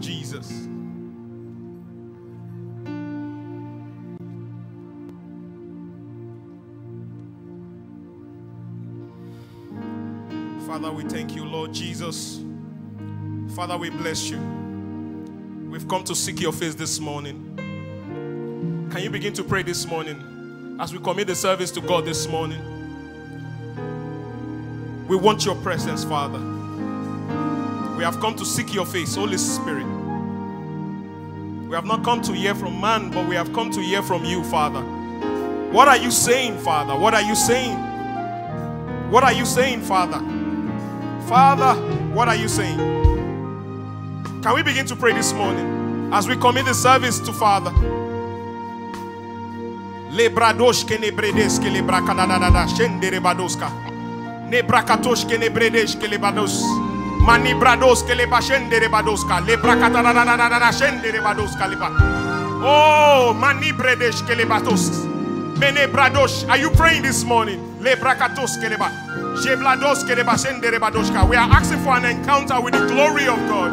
Jesus. Father, we thank you, Lord Jesus. Father, we bless you. We've come to seek your face this morning. Can you begin to pray this morning as we commit the service to God this morning? We want your presence, Father. We have come to seek your face, Holy Spirit. We have not come to hear from man, but we have come to hear from you, Father. What are you saying, Father? What are you saying? What are you saying, Father? Father, what are you saying? Can we begin to pray this morning as we commit the service to Father? Lebrakadadada shendere badoska. Nebrakatosh ke nebredes ke lebados. Mani brados ke leba shendere badoska. Lebrakadadadada shendere badoska leba. Oh, mani bredesh ke lebatos. Mene bradosh. Are you praying this morning? Lebrakatos ke leba. Jeblados ke leba shendere badoska. We are asking for an encounter with the glory of God.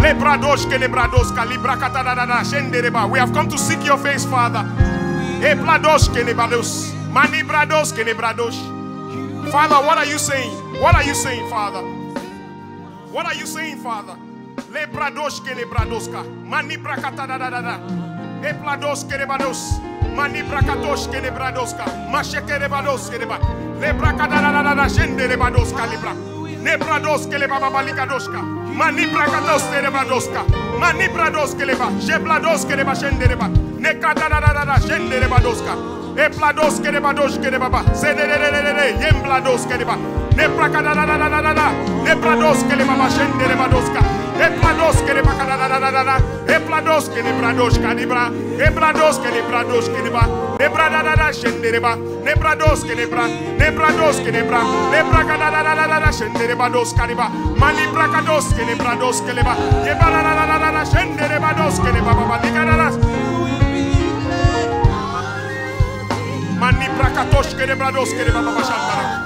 We have come to seek your face, Father. Father, what are you saying? What are you saying, Father? What are you saying, Father? Lebradosh ke lebradoska. Mani brakata da da da da. Eplados ke lebados. Mani brakatos ke lebradoska. Mashe ke lebados ke leba. Lebrakata da da da da. Shende lebadoska libra. Nebrados ke leba babalikadoska. Mani brakatos ke lebadoska. Mani brados ke leba. Jeblados ke leba shende leba. Nekata da da da da. Shende lebadoska. Eplados ke lebados ke leba ba. Zededededede. Yemblados ke leba. Neprakada da da da da da da. Nebrados ke leba ba shende lebadoska. Eplados que le bacadadadadada, Eplados que le brados cadibra, Ebrados que le brados que le ba, Nebradadada shendereba, Nebrados que le bra, Nebrados que le bra, Nebracadadadada shenderebados cadiba, Mani bracados que le brados que le ba, Yebaradadada shenderebados que le ba babalicadas. Mani brakatos que le brados que le ba babashandara.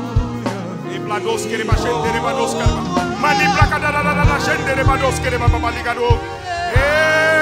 Iblados que le ba. Jebladadadada. Shende le badoska le ba. Eplados que le baba. Shende le badoska le ba. Iblados que eh!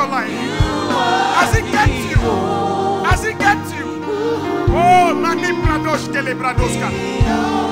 Your life? Has He kept you? Has He kept you? Oh, Mani Pradosh Kele Pradoska.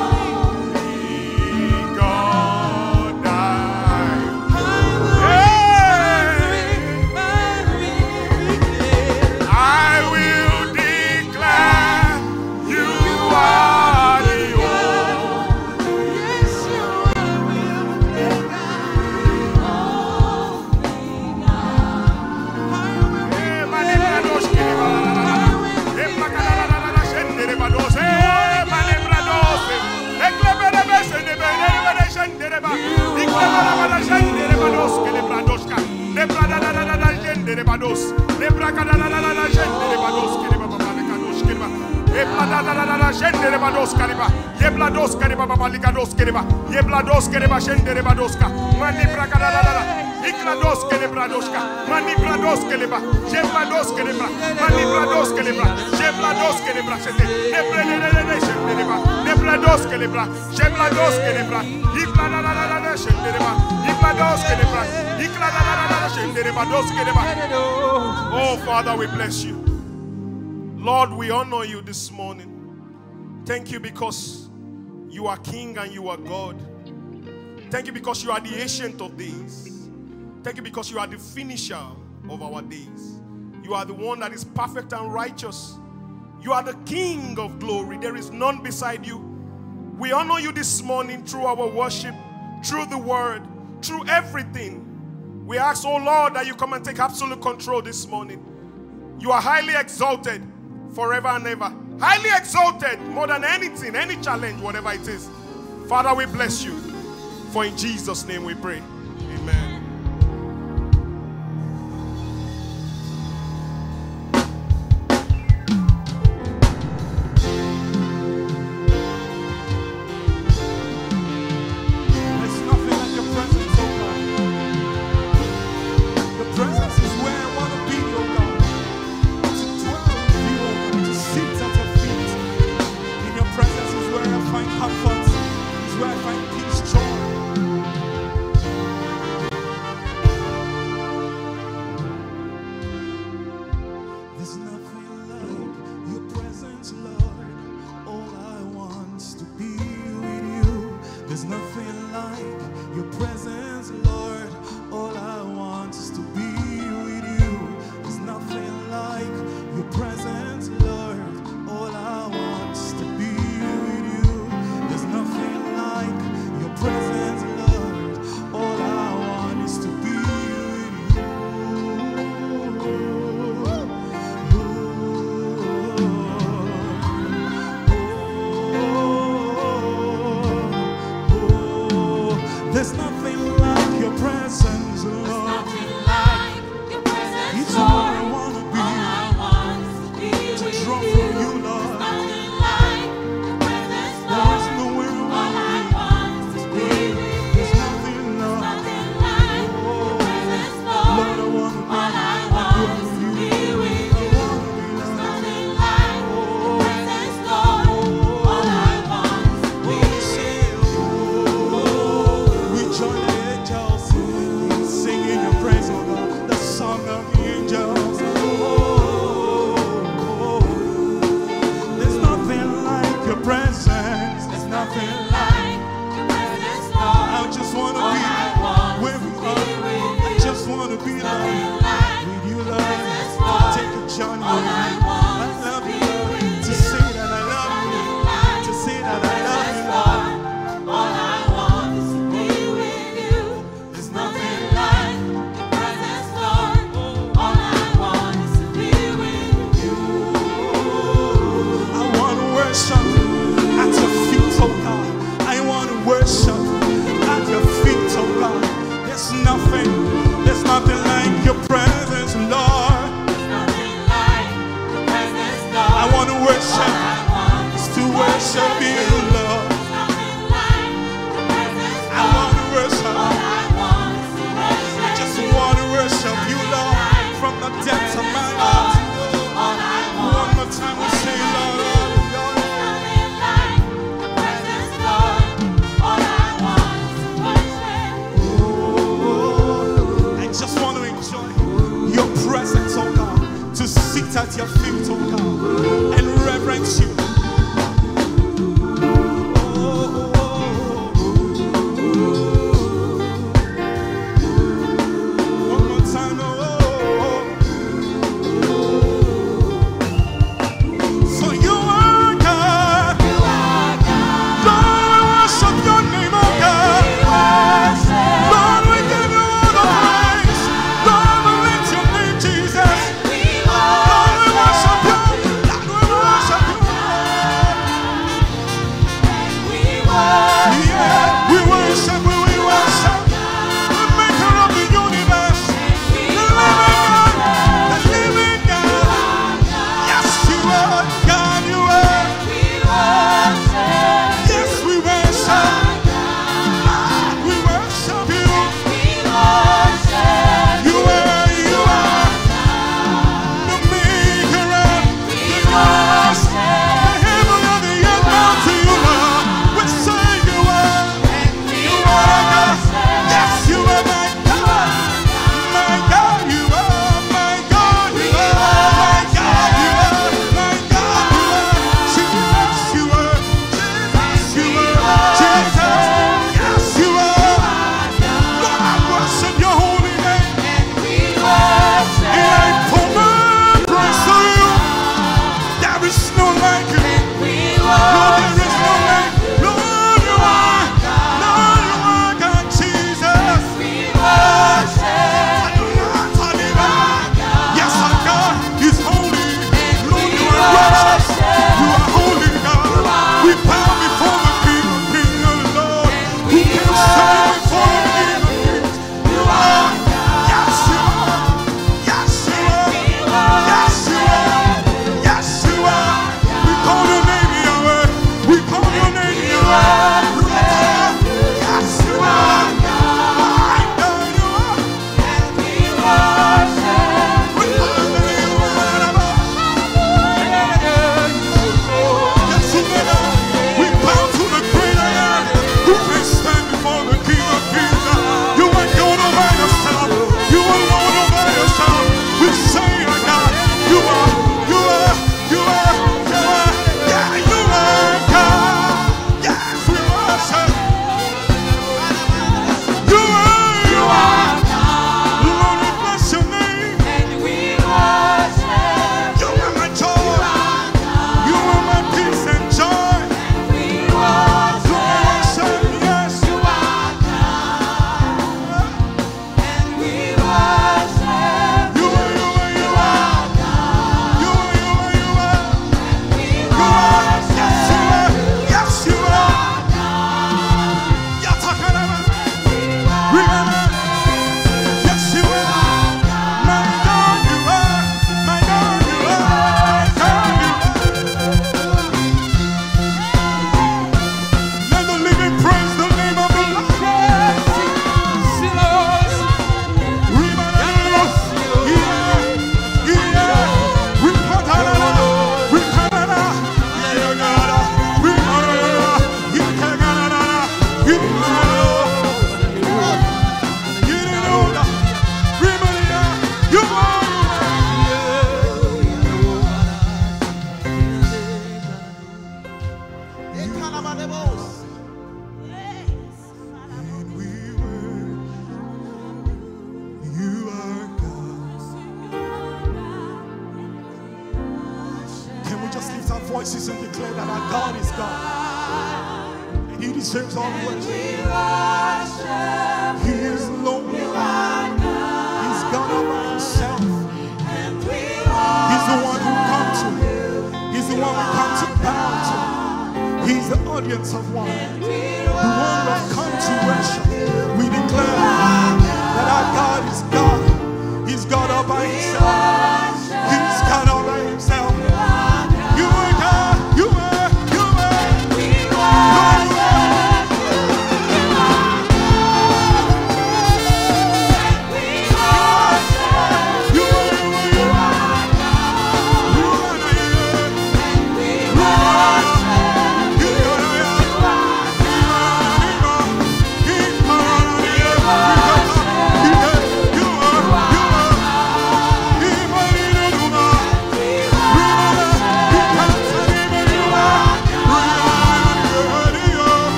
Yeblados keriba, yeblados keriba, shendere badoska, mani brakadadadada. Iklados kelebradoska, manibrados kelebra, jeblados kelebra, manibrados kelebra, jeblados kelebra, sete, nebredelele shebreba, nebrados kelebra, jeblados kelebra, iklalalala la la kelebra, iklalalala shebreba, dos kelebra. Oh Father, we bless you. Lord, we honor you this morning. Thank you because you are King and you are God. Thank you because you are the ancient of days thank you because you are the finisher of our days. You are the one that is perfect and righteous. You are the King of glory. There is none beside you. We honor you this morning through our worship, through the word, through everything. We ask, oh Lord, that you come and take absolute control this morning. You are highly exalted forever and ever. Highly exalted more than anything, any challenge, whatever it is. Father, we bless you. For in Jesus' name we pray. Amen.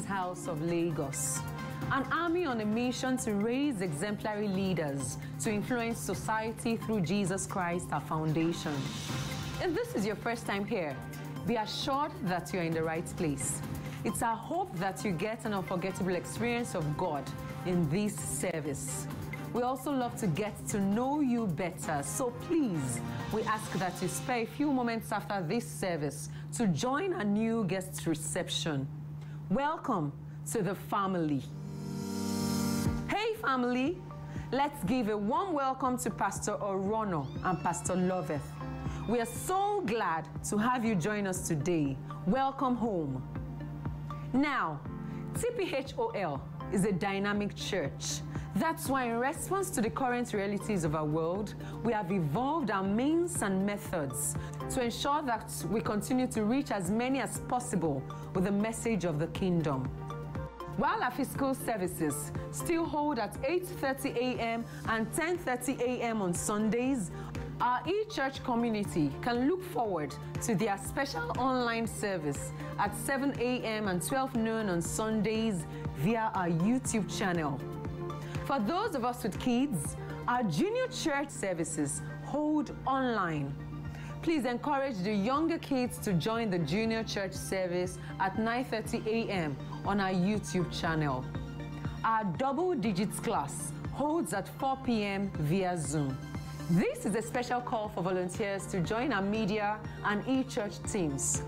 House of Lagos, an army on a mission to raise exemplary leaders to influence society through Jesus Christ, our foundation. If this is your first time here, be assured that you're in the right place. It's our hope that you get an unforgettable experience of God in this service. We also love to get to know you better. So please, we ask that you spare a few moments after this service to join our new guest reception. Welcome to the family. Hey, family! Let's give a warm welcome to Pastor Orhonor and Pastor Loveth. We are so glad to have you join us today. Welcome home. Now, TPHOL is a dynamic church. That's why, in response to the current realities of our world, we have evolved our means and methods to ensure that we continue to reach as many as possible with the message of the kingdom. While our physical services still hold at 8:30 a.m. and 10:30 a.m. on Sundays, our e-church community can look forward to their special online service at 7 a.m. and 12 noon on Sundays via our YouTube channel. For those of us with kids, our junior church services hold online. Please encourage the younger kids to join the junior church service at 9:30 a.m. on our YouTube channel. Our double digits class holds at 4 p.m. via Zoom. This is a special call for volunteers to join our media and e-church teams.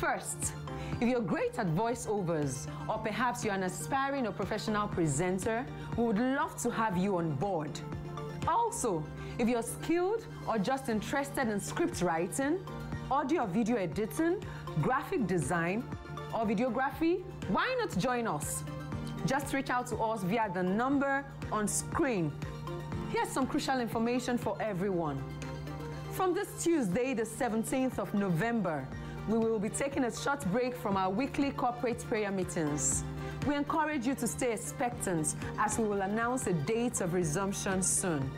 First, if you're great at voiceovers, or perhaps you're an aspiring or professional presenter, we would love to have you on board. Also, if you're skilled or just interested in script writing, audio or video editing, graphic design, or videography, why not join us? Just reach out to us via the number on screen. Here's some crucial information for everyone. From this Tuesday, the 17th of November, we will be taking a short break from our weekly corporate prayer meetings. We encourage you to stay expectant as we will announce a date of resumption soon.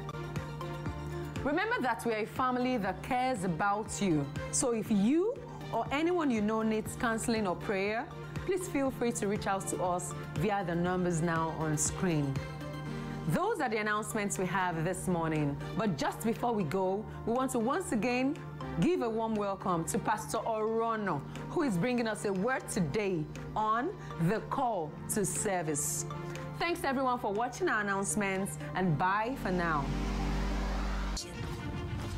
Remember that we are a family that cares about you. So if you or anyone you know needs counseling or prayer, please feel free to reach out to us via the numbers now on screen. Those are the announcements we have this morning. But just before we go, we want to once again give a warm welcome to Pastor Orhonor, who is bringing us a word today on the call to service. Thanks everyone for watching our announcements and bye for now.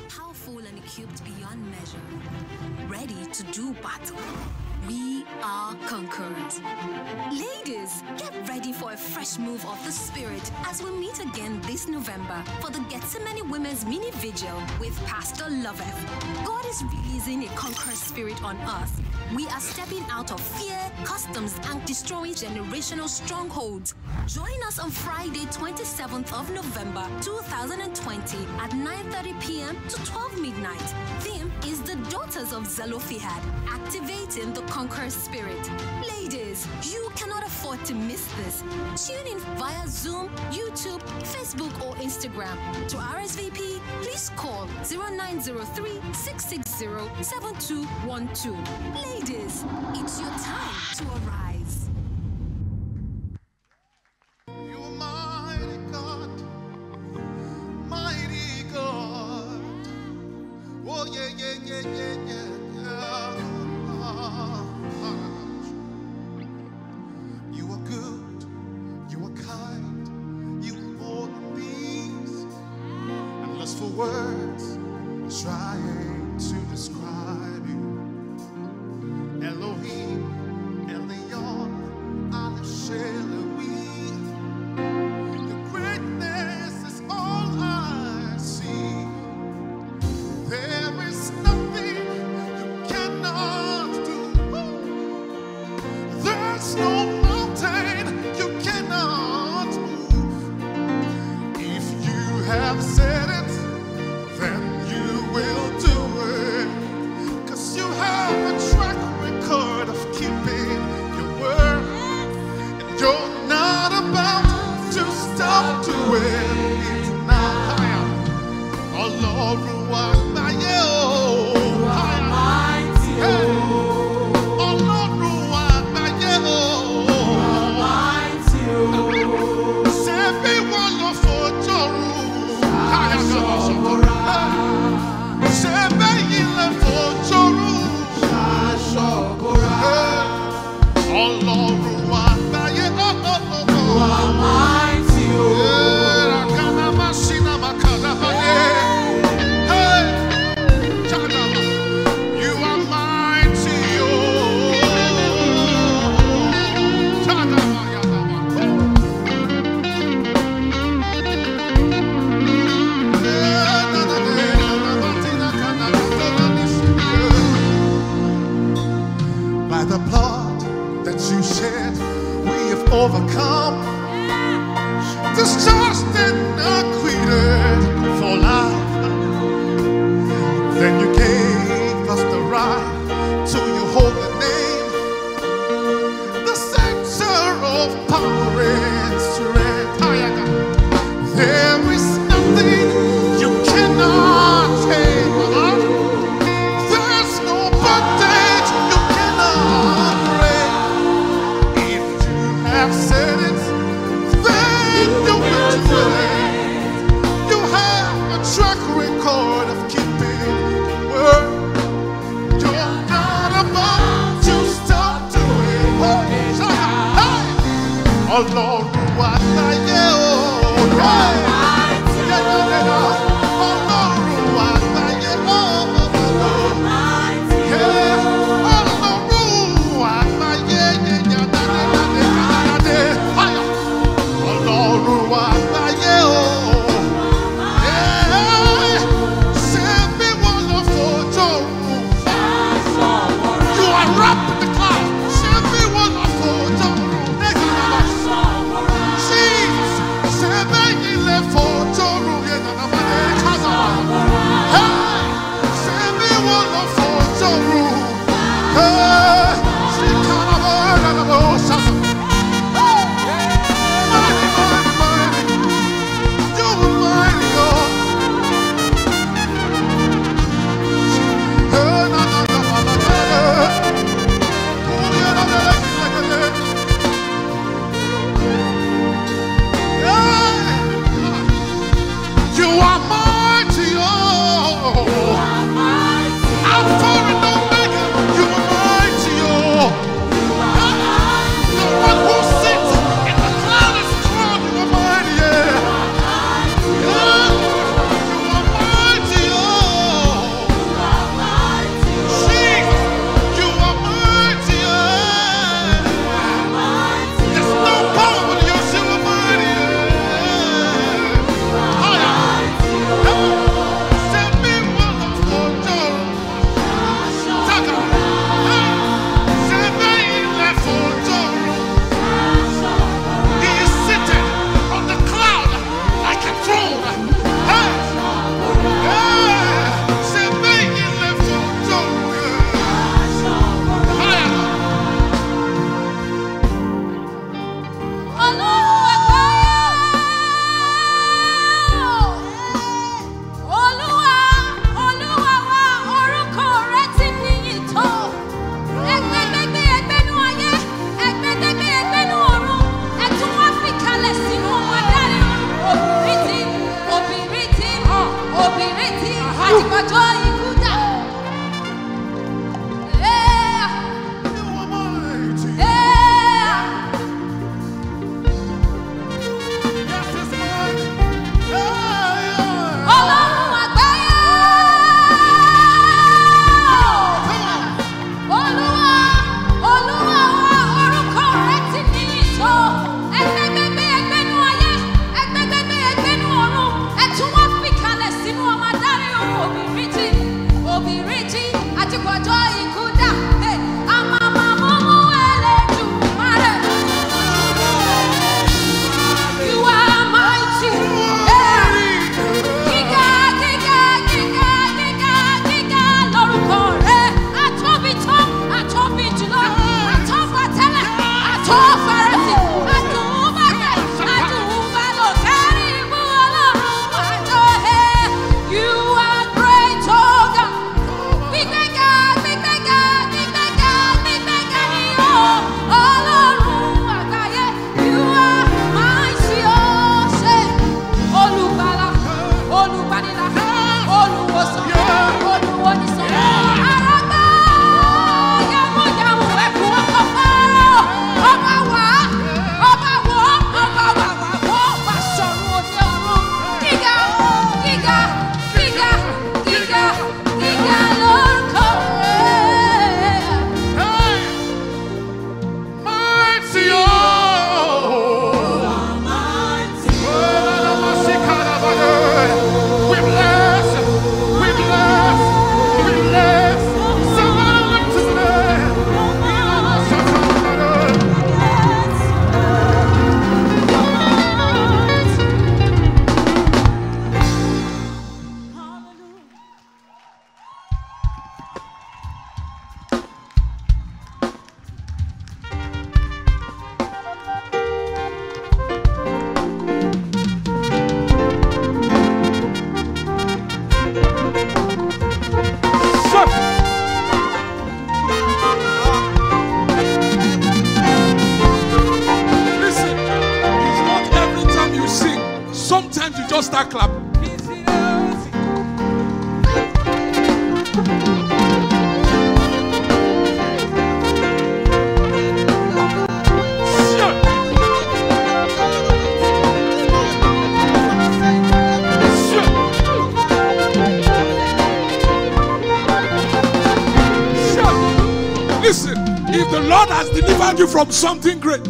powerful and equipped beyond measure, ready to do battle. We are conquerors. Ladies, get ready for a fresh move of the Spirit as we meet again this November for the Gethsemane Women's Mini Vigil with Pastor Loveth. God is releasing a conqueror spirit on us. We are stepping out of fear, customs, and destroying generational strongholds. Join us on Friday, 27th of November 2020 at 9:30 p.m. to 12 midnight. Theme the Daughters of Zelophehad, activating the conqueror spirit. Ladies, you cannot afford to miss this. Tune in via Zoom, YouTube, Facebook, or Instagram. To RSVP, please call 0903 660 7212. Ladies, it's your time to arise. Yeah, Lord has delivered you from something great,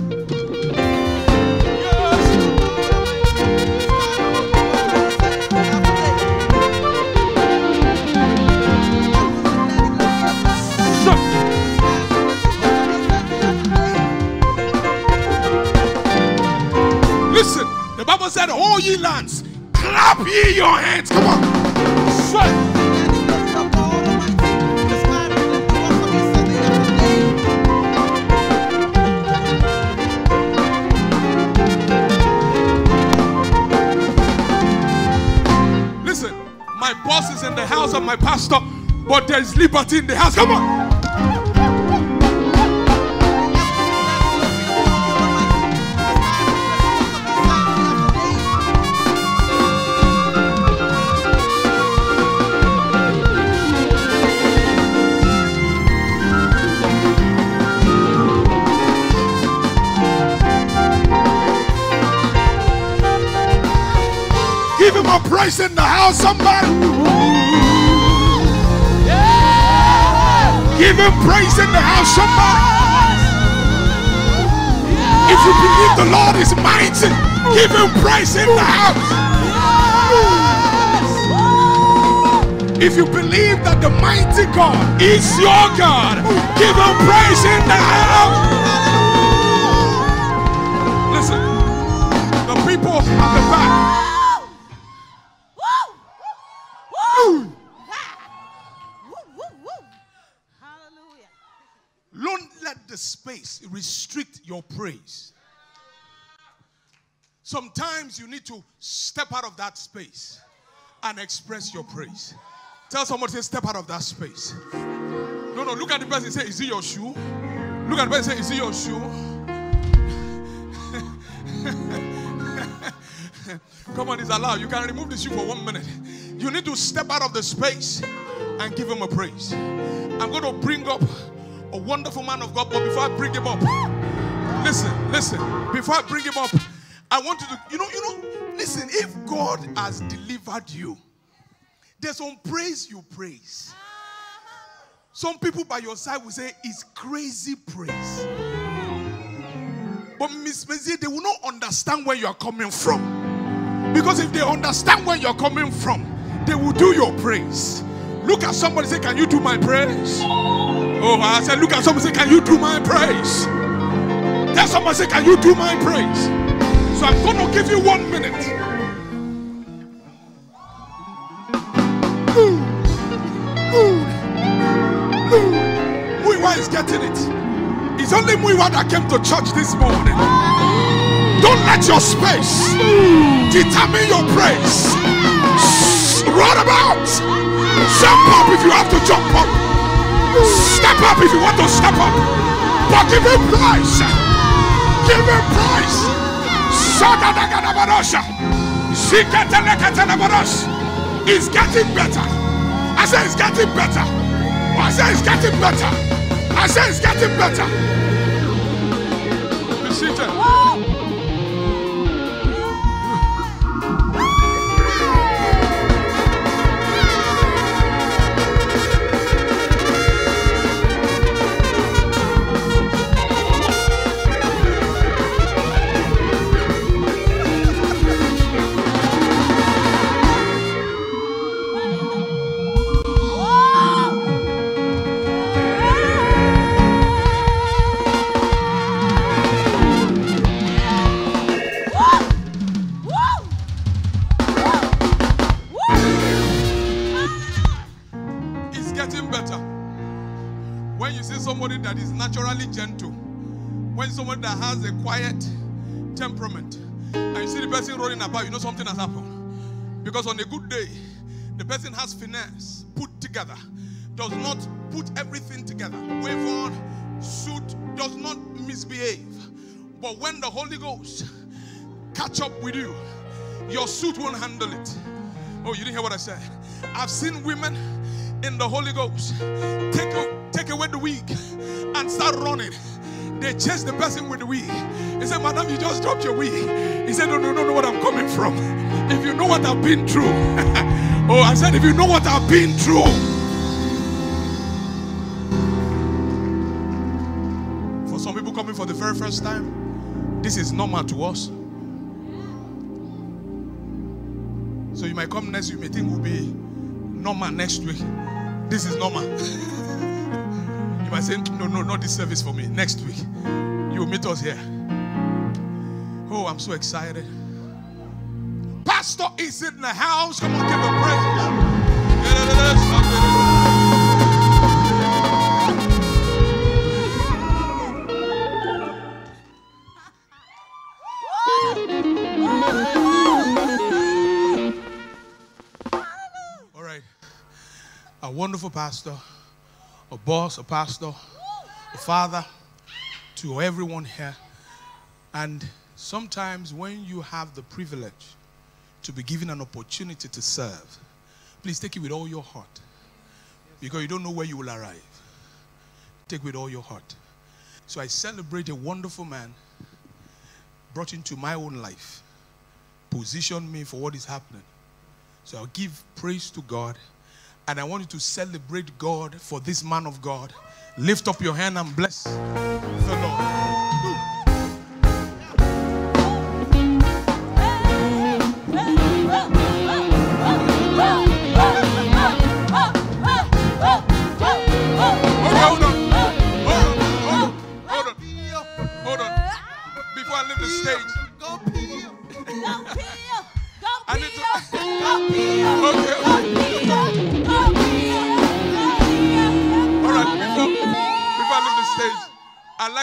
listen, the Bible said, All ye lands, clap ye your hands. Come on. Sweat. In the house of my pastor, but there's liberty in the house. Come on. Give him a praise in the house, somebody. Give him praise in the house, somebody. If you believe the Lord is mighty, give him praise in the house. If you believe that the mighty God is your God, give him praise in the house. Praise. Sometimes you need to step out of that space and express your praise. Tell someone, say, step out of that space. No, no, look at the person say, is it your shoe? Look at the person say, is it your shoe? Come on, it's allowed. You can remove the shoe for one minute. You need to step out of the space and give him a praise. I'm going to bring up a wonderful man of God, but before I bring him up, listen, listen. Before I bring him up, I want you to, you know, you know, listen. If God has delivered you, there's some praise you praise. Some people by your side will say it's crazy praise. But Miss Mezie, they will not understand where you are coming from. Because if they understand where you're coming from, they will do your praise. Look at somebody say, Can you do my praise? Oh, I said, Look at somebody say, Can you do my praise? Tell somebody say, Can you do my praise? So I'm going to give you one minute. Who is getting it? It's only Muiwa that came to church this morning. Don't let your space determine your praise. Run about. Jump up if you have to jump up. Step up if you want to step up. But give him praise. Give him praise. It's getting better. I say it's getting better. I say it's getting better. I say it's getting better. Be seated. That has a quiet temperament, and you see the person running about, you know something has happened. Because on a good day, the person has finesse put together, does not put everything together, wave on, suit, does not misbehave. But when the Holy Ghost catch up with you, your suit won't handle it. Oh, you didn't hear what I said. I've seen women in the Holy Ghost take, take away the wig and start running. They chase the person with the wig. He said, Madam, you just dropped your wig. He said, No, no, no, know what I'm coming from. If you know what I've been through. oh, I said, If you know what I've been through. For some people coming for the very first time, this is normal to us. So you might come next you may think will be normal next week. This is normal. you might say, no, no, not this service for me. Next week, you will meet us here. Oh, I'm so excited. Pastor is in the house. Come on, give him praise. All right. A wonderful pastor, a boss, a pastor, a father to everyone here. And sometimes when you have the privilege to be given an opportunity to serve, please take it with all your heart. Because you don't know where you will arrive. Take it with all your heart. So I celebrate a wonderful man brought into my own life, positioned me for what is happening. So I'll give praise to God. And I want you to celebrate God for this man of God. Lift up your hand and bless the Lord.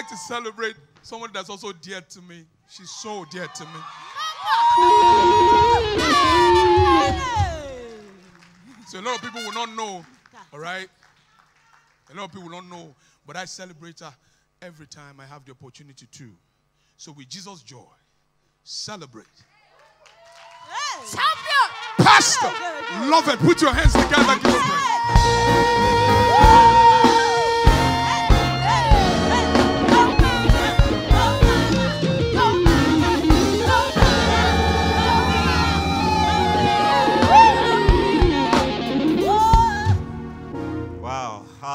Like to celebrate someone that's also dear to me. She's so dear to me. So a lot of people will not know, all right? A lot of people will not know, but I celebrate her every time I have the opportunity to. So with Jesus' joy, celebrate. Champion, Pastor, love it. Put your hands together. Give her praise.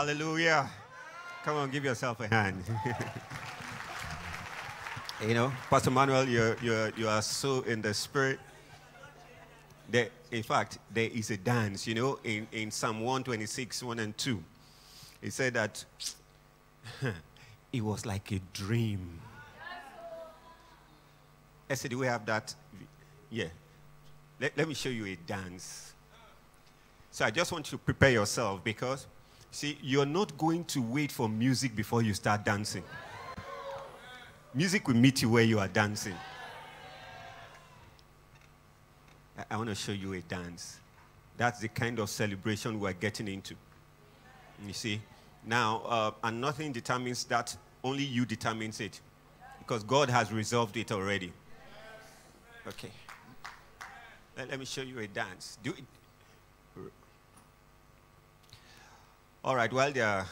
Hallelujah. Come on, give yourself a hand. you know, Pastor Manuel, you're, you're, you are so in the spirit. There, in fact, there is a dance, you know, in, in Psalm 126, 1 and 2. It said that it was like a dream. I said, do we have that? Yeah. Let, let me show you a dance. So I just want you to prepare yourself because, see, you're not going to wait for music before you start dancing. Music will meet you where you are dancing. I, I want to show you a dance. That's the kind of celebration we're getting into. You see? Now, uh, and nothing determines that, only you determines it. Because God has resolved it already. Okay. Let, let me show you a dance. Do it. All right, well, there.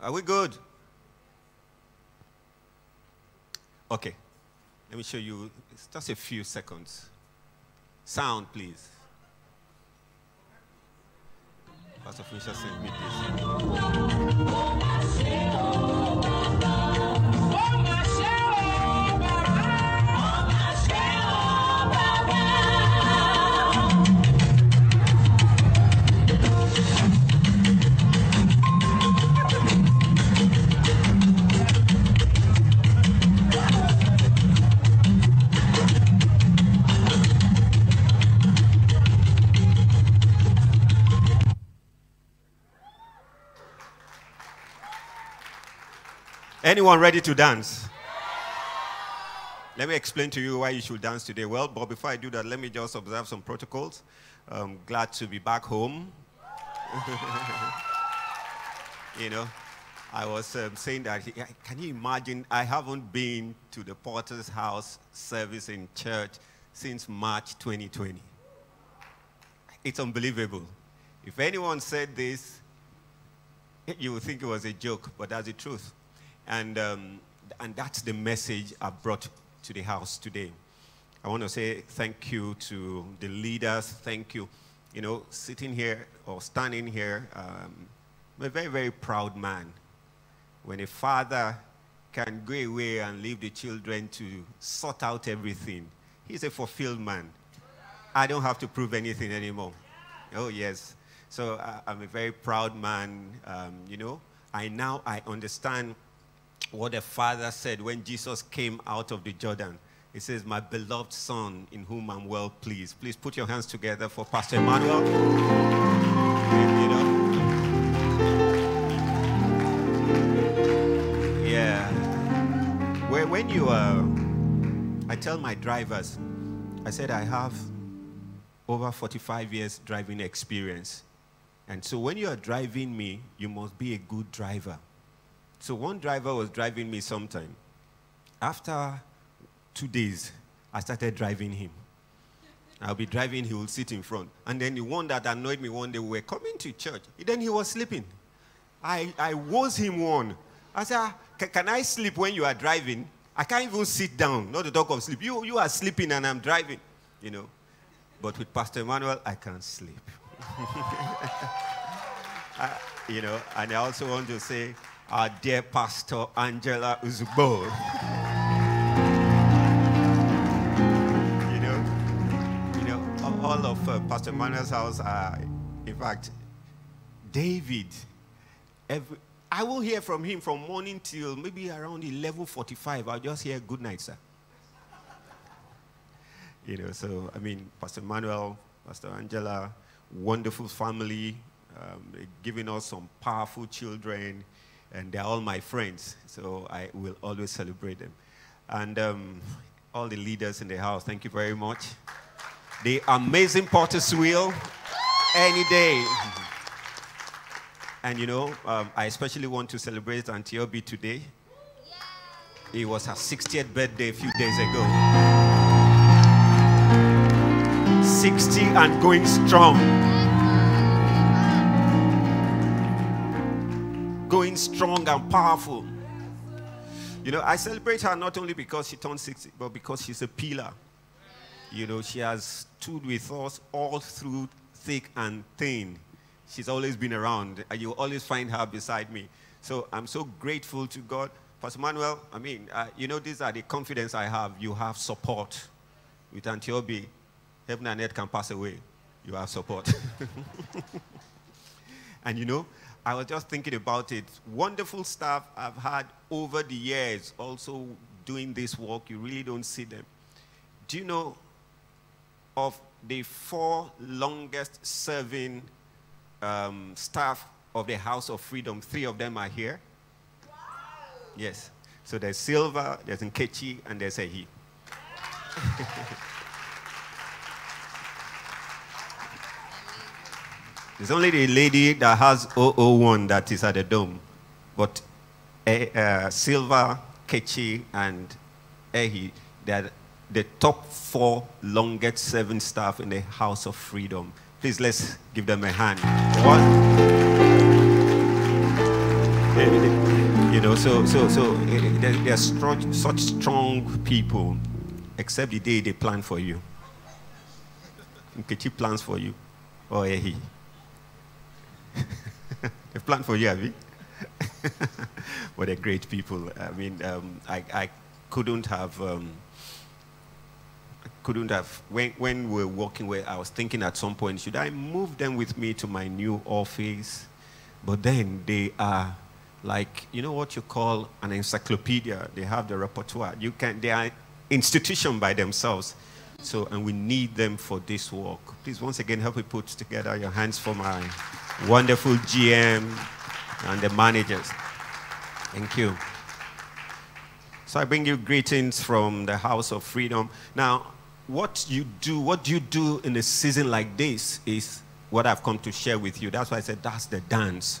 Are we good? Okay. Let me show you. It's just a few seconds. Sound, please. Pastor Fisher sent me this. Anyone ready to dance? Let me explain to you why you should dance today. Well, but before I do that, let me just observe some protocols. I'm glad to be back home. you know, I was um, saying that, can you imagine? I haven't been to the Potter's House service in church since March 2020. It's unbelievable. If anyone said this, you would think it was a joke, but that's the truth. And, um, and that's the message I brought to the house today. I want to say thank you to the leaders. Thank you. You know, sitting here or standing here, um, I'm a very, very proud man. When a father can go away and leave the children to sort out everything, he's a fulfilled man. I don't have to prove anything anymore. Oh, yes. So uh, I'm a very proud man. Um, you know, I now I understand what the father said when Jesus came out of the Jordan. He says, My beloved son, in whom I'm well pleased. Please put your hands together for Pastor Emmanuel. Yeah. When, you, uh, I tell my drivers, I said, I have over 45 years driving experience. And so when you are driving me, you must be a good driver. So one driver was driving me sometime. After two days, I started driving him. I'll be driving, he will sit in front. And then the one that annoyed me one day, we were coming to church. Then he was sleeping. I, I was him one. I said, "Ah, Can I sleep when you are driving? I can't even sit down, not to talk of sleep. You, you are sleeping and I'm driving, you know. But with Pastor Emmanuel, I can't sleep. Uh, you know, and I also want to say, our dear Pastor Angela Uzugbo. you know, you know, all- all of uh, Pastor Manuel's house are, in fact, David. Every, I will hear from him from morning till maybe around 11:45. I'll just hear good night, sir. You know, so I mean, Pastor Manuel, Pastor Angela, wonderful family, um, giving us some powerful children, and they're all my friends. So I will always celebrate them. And um, all the leaders in the house, thank you very much. The amazing Potter's Wheel, any day. And you know, um, I especially want to celebrate Auntie Obi today. It was her 60th birthday a few days ago. 60 and going strong. Strong and powerful. You know, I celebrate her not only because she turned 60, but because she's a pillar. You know, she has stood with us all through thick and thin. She's always been around, and you'll always find her beside me. So I'm so grateful to God. Pastor Manuel, I mean, uh, you know, these are the confidence I have. You have support. With Auntie Obi, heaven and earth can pass away. You have support. and you know, I was just thinking about it. Wonderful staff I've had over the years also doing this work. You really don't see them. Do you know of the four longest serving um, staff of the House of Freedom? Three of them are here. Yes. So there's Silver, there's Nkechi, and there's Ehi. There's only the lady that has 001 that is at the dome. But eh, uh, Silver, Kechi, and Ehi, they're the top four longest serving staff in the House of Freedom. Please let's give them a hand. One. Eh, eh, You know, so so so eh, eh, they're, they're strong, such strong people, except the day they plan for you. Nkechi plans for you, or Ehi. They plan for you, have you? but they're great people. I mean, um, I, I couldn't have, um, couldn't have, when, when we were working where I was thinking at some point, should I move them with me to my new office? But then they are like, you know what you call an encyclopedia? They have the repertoire. You can, they are institution by themselves. So, and we need them for this work. Please, once again, help me put together your hands for my wonderful GM and the managers. Thank you. So I bring you greetings from the House of Freedom. Now, what you do, what you do in a season like this is what I've come to share with you. That's why I said that's the dance.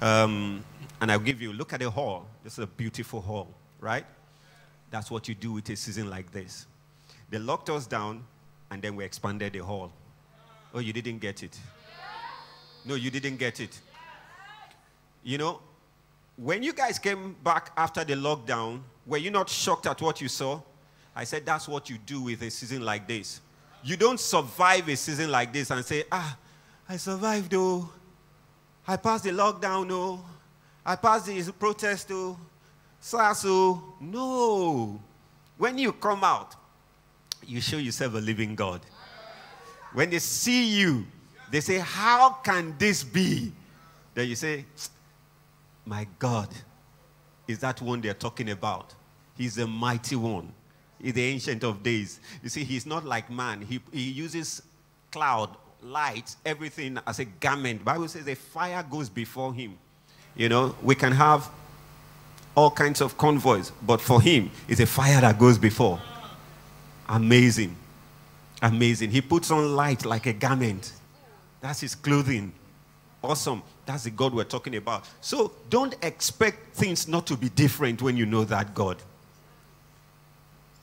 Um, and I'll give you, look at the hall. This is a beautiful hall, right? That's what you do with a season like this. They locked us down, and then we expanded the hall. Oh, you didn't get it. No, you didn't get it. You know, when you guys came back after the lockdown, were you not shocked at what you saw? I said that's what you do with a season like this. You don't survive a season like this and say, ah, I survived though. I passed the lockdown, no. I passed the protest, though. So, no. When you come out, you show yourself a living God. When they see you, they say, How can this be? Then you say, My God is that one they're talking about. He's the mighty one. He's the ancient of days. You see, he's not like man. He, he uses cloud, light, everything as a garment. Bible says a fire goes before him. You know, we can have all kinds of convoys, but for him, it's a fire that goes before. Amazing. Amazing. He puts on light like a garment. That's his clothing. Awesome. That's the God we're talking about. So don't expect things not to be different when you know that God.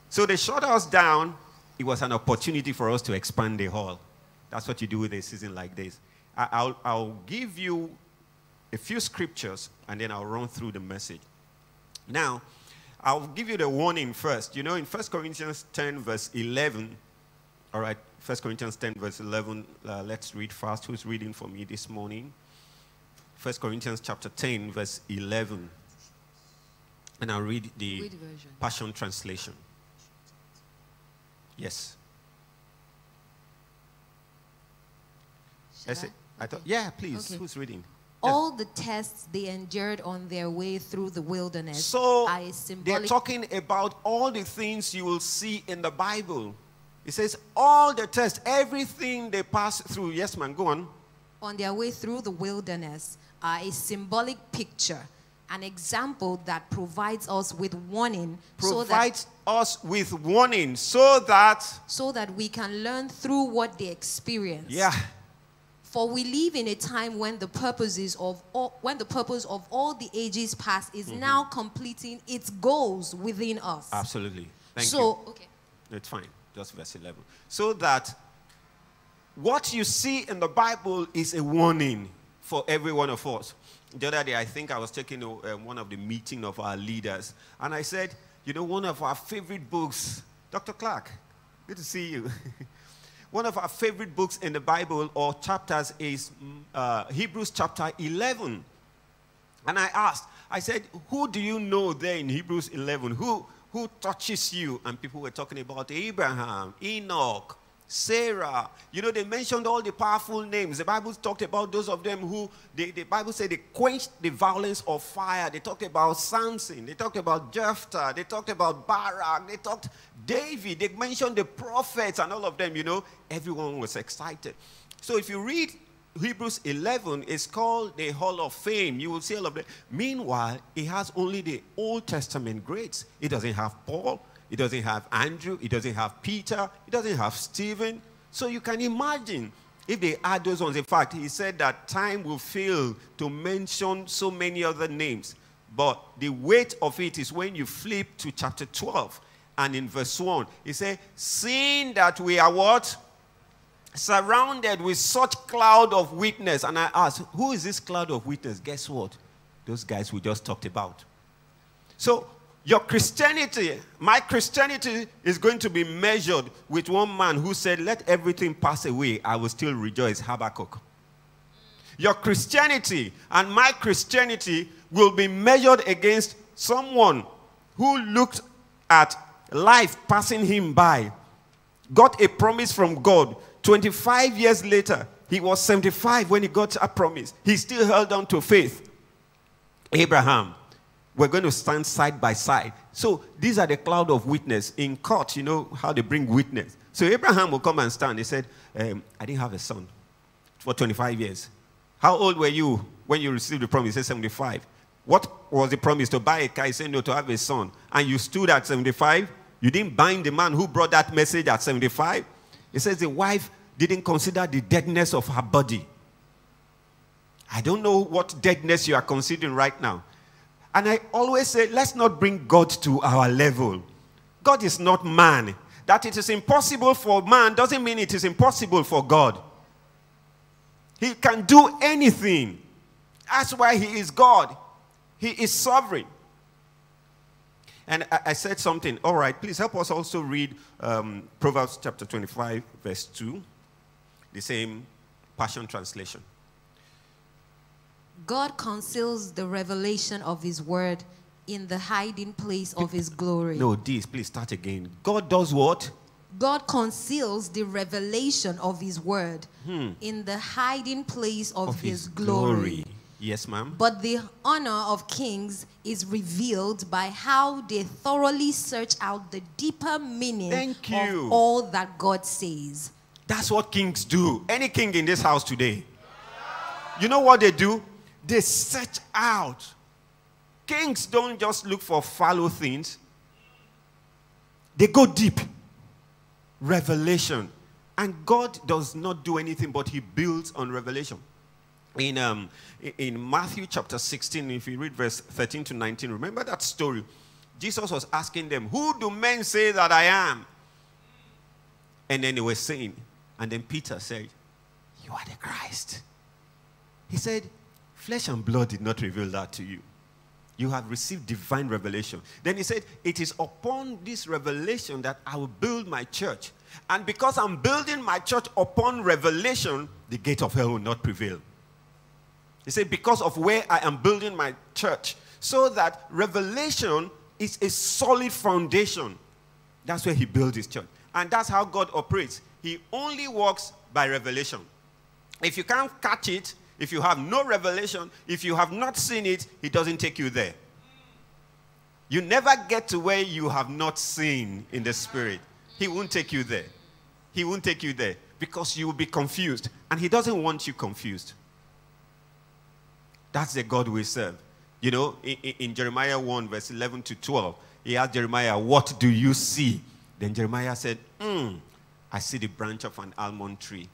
So they shut us down. It was an opportunity for us to expand the hall. That's what you do with a season like this. I'll, I'll give you a few scriptures and then I'll run through the message. Now, I'll give you the warning first. You know, in 1 Corinthians 10, verse 11, all right, 1 Corinthians 10, verse 11, uh, let's read fast. Who's reading for me this morning? 1 Corinthians chapter 10, verse 11. And I'll read the Passion Translation. Yes. Yes, I? Thought, yeah, please. Okay. Who's reading? All the tests they endured on their way through the wilderness So they're talking about all the things you will see in the Bible. It says all the tests, everything they pass through. Yes, man, go on. on their way through the wilderness are a symbolic picture, an example that provides us with warning so that, Provides us with warning so that so that we can learn through what they experience. yeah, For we live in a time when the purposes of all, when the purpose of all the ages past is mm-hmm. now completing its goals within us. absolutely. Thank so, you. So okay. It's fine. Just verse 11. So that what you see in the Bible is a warning for every one of us. The other day, I think I was taking uh, one of the meeting of our leaders, and I said, you know, one of our favorite books, Dr. Clark, good to see you. one of our favorite books in the Bible or chapters is mm, uh, Hebrews chapter 11. And I asked, I said, who do you know there in Hebrews 11? Who, who touches you? And people were talking about Abraham, Enoch, Sarah. You know, they mentioned all the powerful names. The Bible talked about those of them who, they, the Bible said they quenched the violence of fire. They talked about Samson. They talked about Jephthah. They talked about Barak. They talked David. They mentioned the prophets and all of them, you know. Everyone was excited. So if you read Hebrews 11 is called the Hall of Fame. You will see all of that. Meanwhile, it has only the Old Testament greats. It doesn't have Paul. It doesn't have Andrew. It doesn't have Peter. It doesn't have Stephen. So you can imagine if they add those ones. In fact, he said that time will fail to mention so many other names. But the weight of it is when you flip to chapter 12 and in verse 1, he said, Seeing that we are what? Surrounded with such cloud of witness. And I asked, who is this cloud of witness? Guess what? Those guys we just talked about. So your Christianity, my Christianity is going to be measured with one man who said, Let everything pass away, I will still rejoice. Habakkuk. Your Christianity and my Christianity will be measured against someone who looked at life passing him by, got a promise from God. 25 years later, he was 75 when he got a promise. He still held on to faith. Abraham, we're going to stand side by side. So these are the cloud of witness. In court, you know how they bring witness. So Abraham will come and stand. He said, um, I didn't have a son for 25 years. How old were you when you received the promise? He said 75. What was the promise? To buy a car? He said no, to have a son. And you stood at 75? You didn't bind the man who brought that message at 75? He says the wife didn't consider the deadness of her body. I don't know what deadness you are considering right now. And I always say, let's not bring God to our level. God is not man. That it is impossible for man doesn't mean it is impossible for God. He can do anything. That's why he is God. He is sovereign. And I, I said something. All right, please help us also read um, Proverbs chapter 25, verse 2, the same Passion Translation. God conceals the revelation of his word in the hiding place of his glory. No, this, please start again. God does what? God conceals the revelation of his word Hmm. in the hiding place of, Of his, glory. Yes, ma'am. But the honor of kings is revealed by how they thoroughly search out the deeper meaning Thank you. of all that God says. That's what kings do. Any king in this house today. You know what they do? They search out. Kings don't just look for fallow things, they go deep. Revelation. And God does not do anything but He builds on revelation. In, um, in Matthew chapter 16, if you read verse 13 to 19, remember that story? Jesus was asking them, Who do men say that I am? And then they were saying, and then Peter said, You are the Christ. He said, Flesh and blood did not reveal that to you. You have received divine revelation. Then he said, It is upon this revelation that I will build my church. And because I'm building my church upon revelation, the gate of hell will not prevail. He said, Because of where I am building my church, so that revelation is a solid foundation. That's where he built his church. And that's how God operates. He only works by revelation. If you can't catch it, if you have no revelation, if you have not seen it, he doesn't take you there. You never get to where you have not seen in the spirit. He won't take you there. He won't take you there because you will be confused. And he doesn't want you confused. That's the God we serve. You know, in, in- Jeremiah 1, verse 11 to 12, he asked Jeremiah, What do you see? Then Jeremiah said, "Hmm, I see the branch of an almond tree.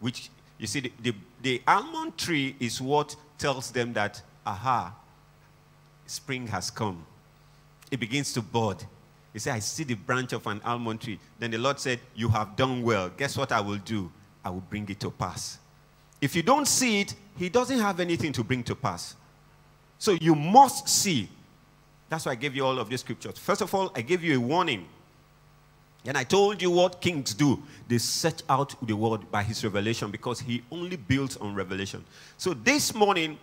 Which, you see, the, the, the almond tree is what tells them that, aha, spring has come. It begins to bud. He said, I see the branch of an almond tree. Then the Lord said, You have done well. Guess what I will do? I will bring it to pass. If you don't see it, He doesn't have anything to bring to pass. So you must see. That's why I gave you all of these scriptures. First of all, I gave you a warning. And I told you what kings do. They search out the world by his revelation because he only builds on revelation. So this morning,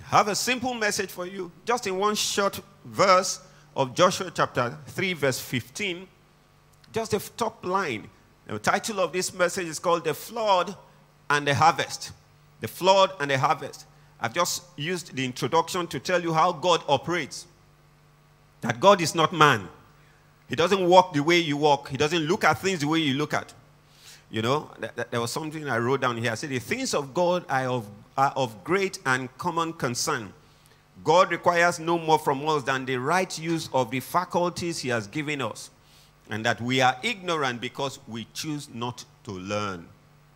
I have a simple message for you, just in one short verse of Joshua chapter 3, verse 15. Just the top line. The title of this message is called The Flood and the Harvest. The Flood and the Harvest. I've just used the introduction to tell you how God operates. That God is not man. He doesn't walk the way you walk. He doesn't look at things the way you look at. You know, th- th- there was something I wrote down here. I said, The things of God are of, are of great and common concern. God requires no more from us than the right use of the faculties He has given us, and that we are ignorant because we choose not to learn.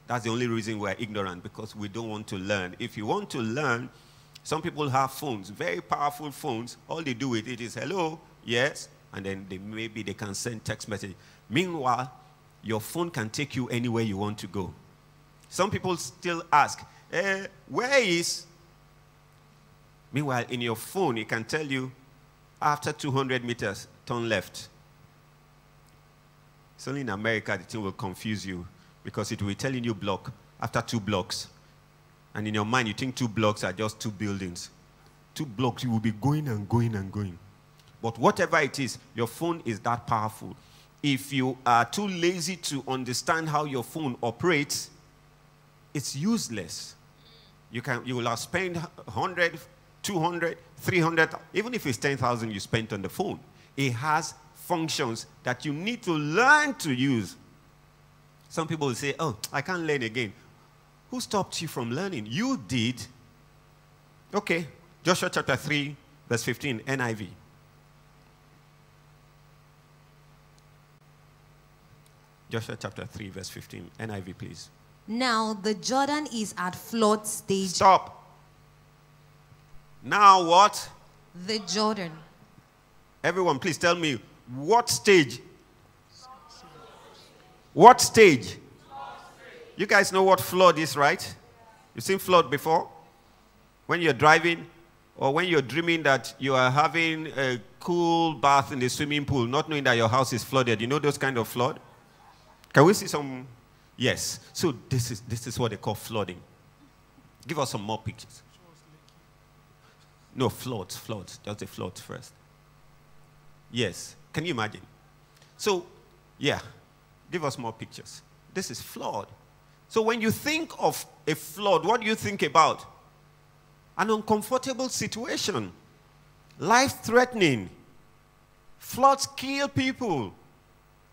That's the only reason we're ignorant, because we don't want to learn. If you want to learn, some people have phones, very powerful phones. All they do with it is hello, yes, and then they, maybe they can send text message. Meanwhile, your phone can take you anywhere you want to go. Some people still ask, eh, where is? Meanwhile, in your phone, it can tell you after 200 meters, turn left. It's only in America the thing will confuse you because it will telling you block after two blocks. And in your mind, you think two blocks are just two buildings. Two blocks, you will be going and going and going. But whatever it is, your phone is that powerful. If you are too lazy to understand how your phone operates, it's useless. You, can, you will have spent 100, 200, 300, even if it's 10,000 you spent on the phone. It has functions that you need to learn to use. Some people will say, Oh, I can't learn again. Who stopped you from learning? You did. Okay, Joshua chapter 3, verse 15, NIV. Joshua chapter 3, verse 15, NIV, please. Now the Jordan is at flood stage. Stop. Now what? The Jordan. Everyone, please tell me what stage? What stage? You guys know what flood is, right? You've seen flood before? When you're driving or when you're dreaming that you are having a cool bath in the swimming pool, not knowing that your house is flooded. You know those kind of flood? Can we see some? Yes. So this is, this is what they call flooding. Give us some more pictures. No, floods, floods. Just the floods first. Yes. Can you imagine? So, yeah, give us more pictures. This is flood. So, when you think of a flood, what do you think about? An uncomfortable situation, life threatening. Floods kill people,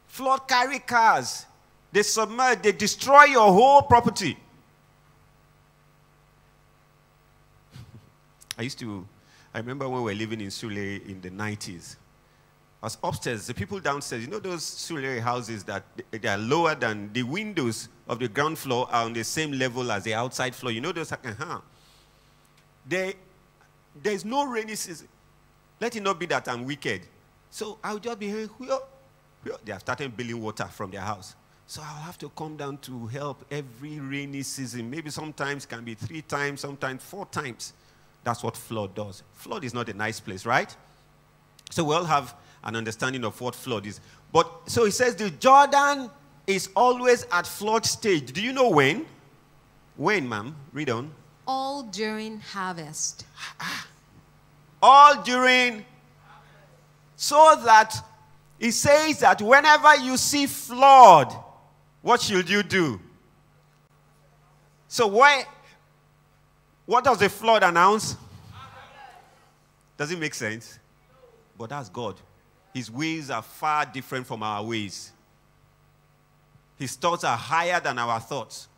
flood carry cars, they submerge, they destroy your whole property. I used to, I remember when we were living in Sule in the 90s. I was upstairs, the people downstairs, you know those Sule houses that they are lower than the windows of the ground floor are on the same level as the outside floor. You know those, uh-huh. They, there's no rainy season. Let it not be that I'm wicked. So I'll just be hearing, they have started billing water from their house. So I'll have to come down to help every rainy season. Maybe sometimes can be three times, sometimes four times. That's what flood does. Flood is not a nice place, right? So we all have an understanding of what flood is. But so he says the Jordan is always at flood stage. Do you know when? When, ma'am? Read on. All during harvest. Ah. All during. So that he says that whenever you see flood, what should you do? So why what does the flood announce? Does it make sense? But that's God. His ways are far different from our ways. His thoughts are higher than our thoughts.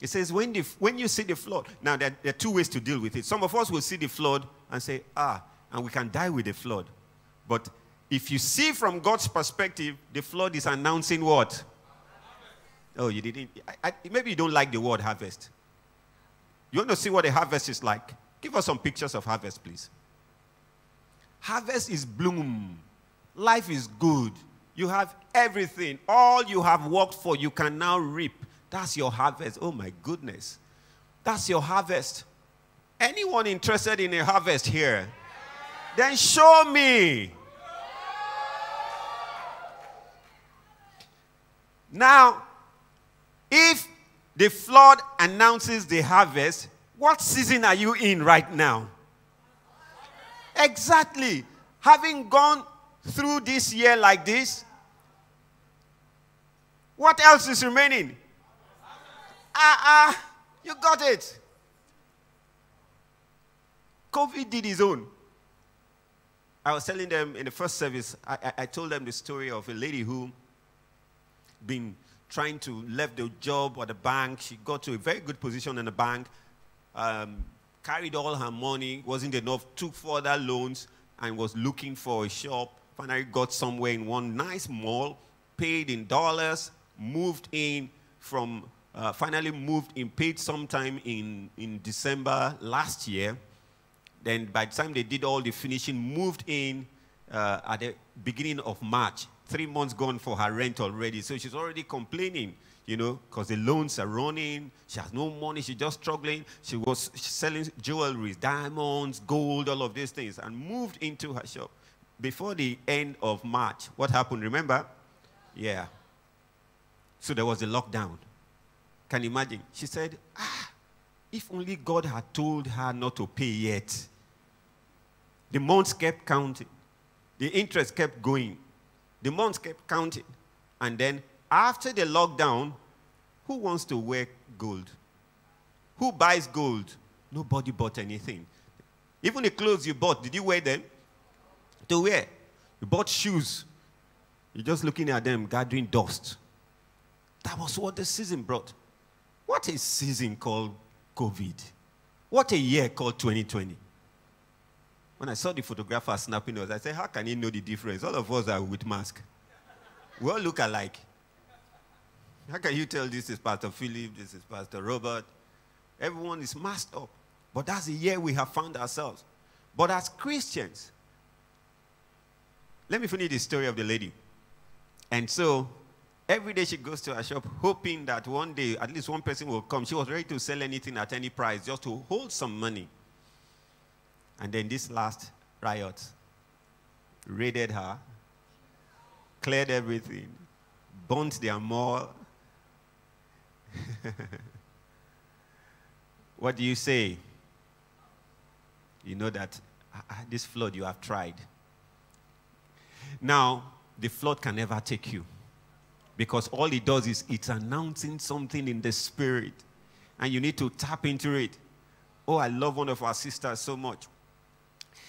It says, when, the, when you see the flood, now there, there are two ways to deal with it. Some of us will see the flood and say, ah, and we can die with the flood. But if you see from God's perspective, the flood is announcing what? Oh, you didn't. I, I, maybe you don't like the word harvest. You want to see what a harvest is like? Give us some pictures of harvest, please. Harvest is bloom. Life is good. You have everything. All you have worked for, you can now reap. That's your harvest. Oh my goodness. That's your harvest. Anyone interested in a harvest here? Then show me. Now, if the flood announces the harvest, what season are you in right now? Exactly. Having gone through this year like this, what else is remaining? Ah, ah, you got it. COVID did his own. I was telling them in the first service, I, I, I told them the story of a lady who been trying to left the job at the bank. She got to a very good position in the bank, um, carried all her money, wasn't enough, took further loans, and was looking for a shop. Finally, got somewhere in one nice mall, paid in dollars, moved in from, uh, finally moved in, paid sometime in, in December last year. Then by the time they did all the finishing, moved in uh, at the beginning of March. Three months gone for her rent already. So she's already complaining, you know, because the loans are running. She has no money. She's just struggling. She was selling jewelry, diamonds, gold, all of these things, and moved into her shop. Before the end of March, what happened? Remember? Yeah. So there was a lockdown. Can you imagine? She said, ah, if only God had told her not to pay yet. The months kept counting. The interest kept going. The months kept counting. And then after the lockdown, who wants to wear gold? Who buys gold? Nobody bought anything. Even the clothes you bought, did you wear them? To wear. You bought shoes. You're just looking at them gathering dust. That was what the season brought. What a season called COVID. What a year called 2020. When I saw the photographer snapping us, I said, How can he know the difference? All of us are with masks. We all look alike. How can you tell this is Pastor Philip, this is Pastor Robert? Everyone is masked up. But that's the year we have found ourselves. But as Christians, let me finish the story of the lady. And so every day she goes to her shop hoping that one day at least one person will come. She was ready to sell anything at any price just to hold some money. And then this last riot raided her, cleared everything, burnt their mall. what do you say? You know that "Ah, ah, this flood you have tried. Now, the flood can never take you because all it does is it's announcing something in the spirit and you need to tap into it. Oh, I love one of our sisters so much.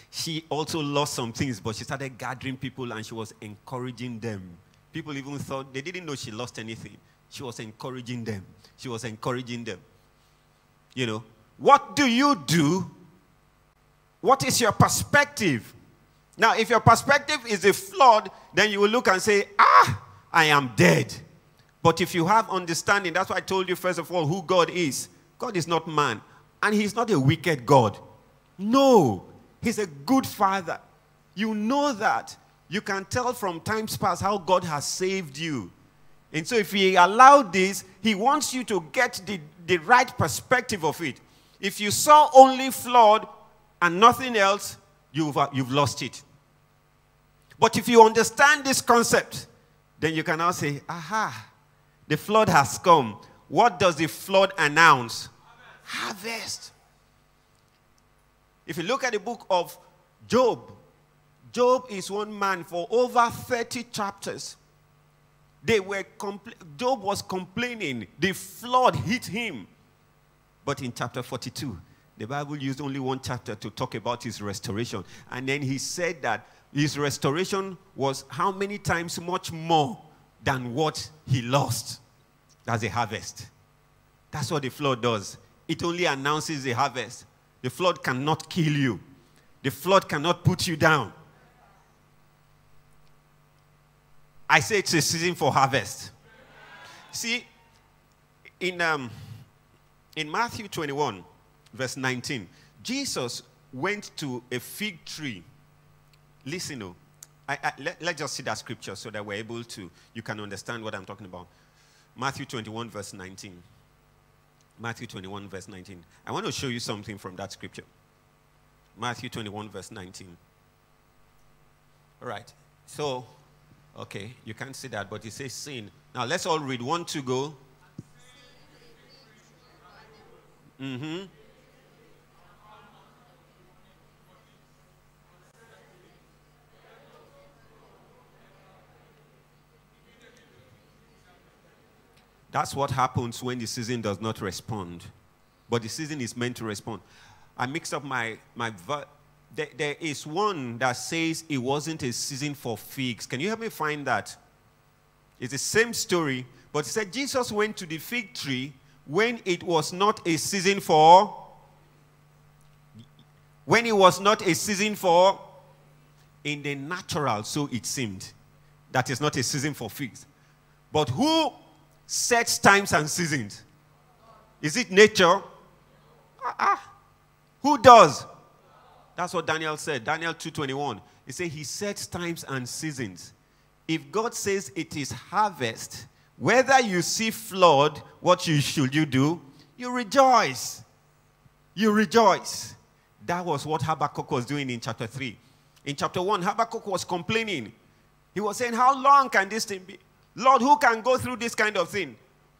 She also lost some things, but she started gathering people and she was encouraging them. People even thought they didn't know she lost anything. She was encouraging them. She was encouraging them. You know, what do you do? What is your perspective? Now, if your perspective is a flood, then you will look and say, Ah, I am dead. But if you have understanding, that's why I told you, first of all, who God is. God is not man, and He's not a wicked God. No, He's a good Father. You know that. You can tell from times past how God has saved you. And so, if He allowed this, He wants you to get the, the right perspective of it. If you saw only flood and nothing else, you've, uh, you've lost it. But if you understand this concept, then you can now say, aha, the flood has come. What does the flood announce? Harvest. If you look at the book of Job, Job is one man for over 30 chapters. They were Job was complaining. The flood hit him. But in chapter 42, the Bible used only one chapter to talk about his restoration. And then he said that his restoration was how many times much more than what he lost. That's a harvest. That's what the flood does. It only announces a harvest. The flood cannot kill you, the flood cannot put you down. I say it's a season for harvest. See, in, um, in Matthew 21, verse 19, Jesus went to a fig tree. Listen, oh, I, I, let, let's just see that scripture so that we're able to, you can understand what I'm talking about. Matthew 21, verse 19. Matthew 21, verse 19. I want to show you something from that scripture. Matthew 21, verse 19. All right. So, okay, you can't see that, but it says sin. Now let's all read. One, two, go. Mm-hmm. That's what happens when the season does not respond. But the season is meant to respond. I mixed up my, my there, there is one that says it wasn't a season for figs. Can you help me find that? It's the same story, But he said Jesus went to the fig tree when it was not a season for when it was not a season for in the natural so it seemed that is not a season for figs but who sets times and seasons. Is it nature? Ah-ah. who does? That's what daniel said. Daniel 2.21 he said he sets times and seasons. If god says it is harvest whether you see flood what you should you do? You rejoice. You rejoice. That was what Habakkuk was doing in chapter 3. In chapter 1, Habakkuk was complaining. He was saying, How long can this thing be? Lord, who can go through this kind of thing?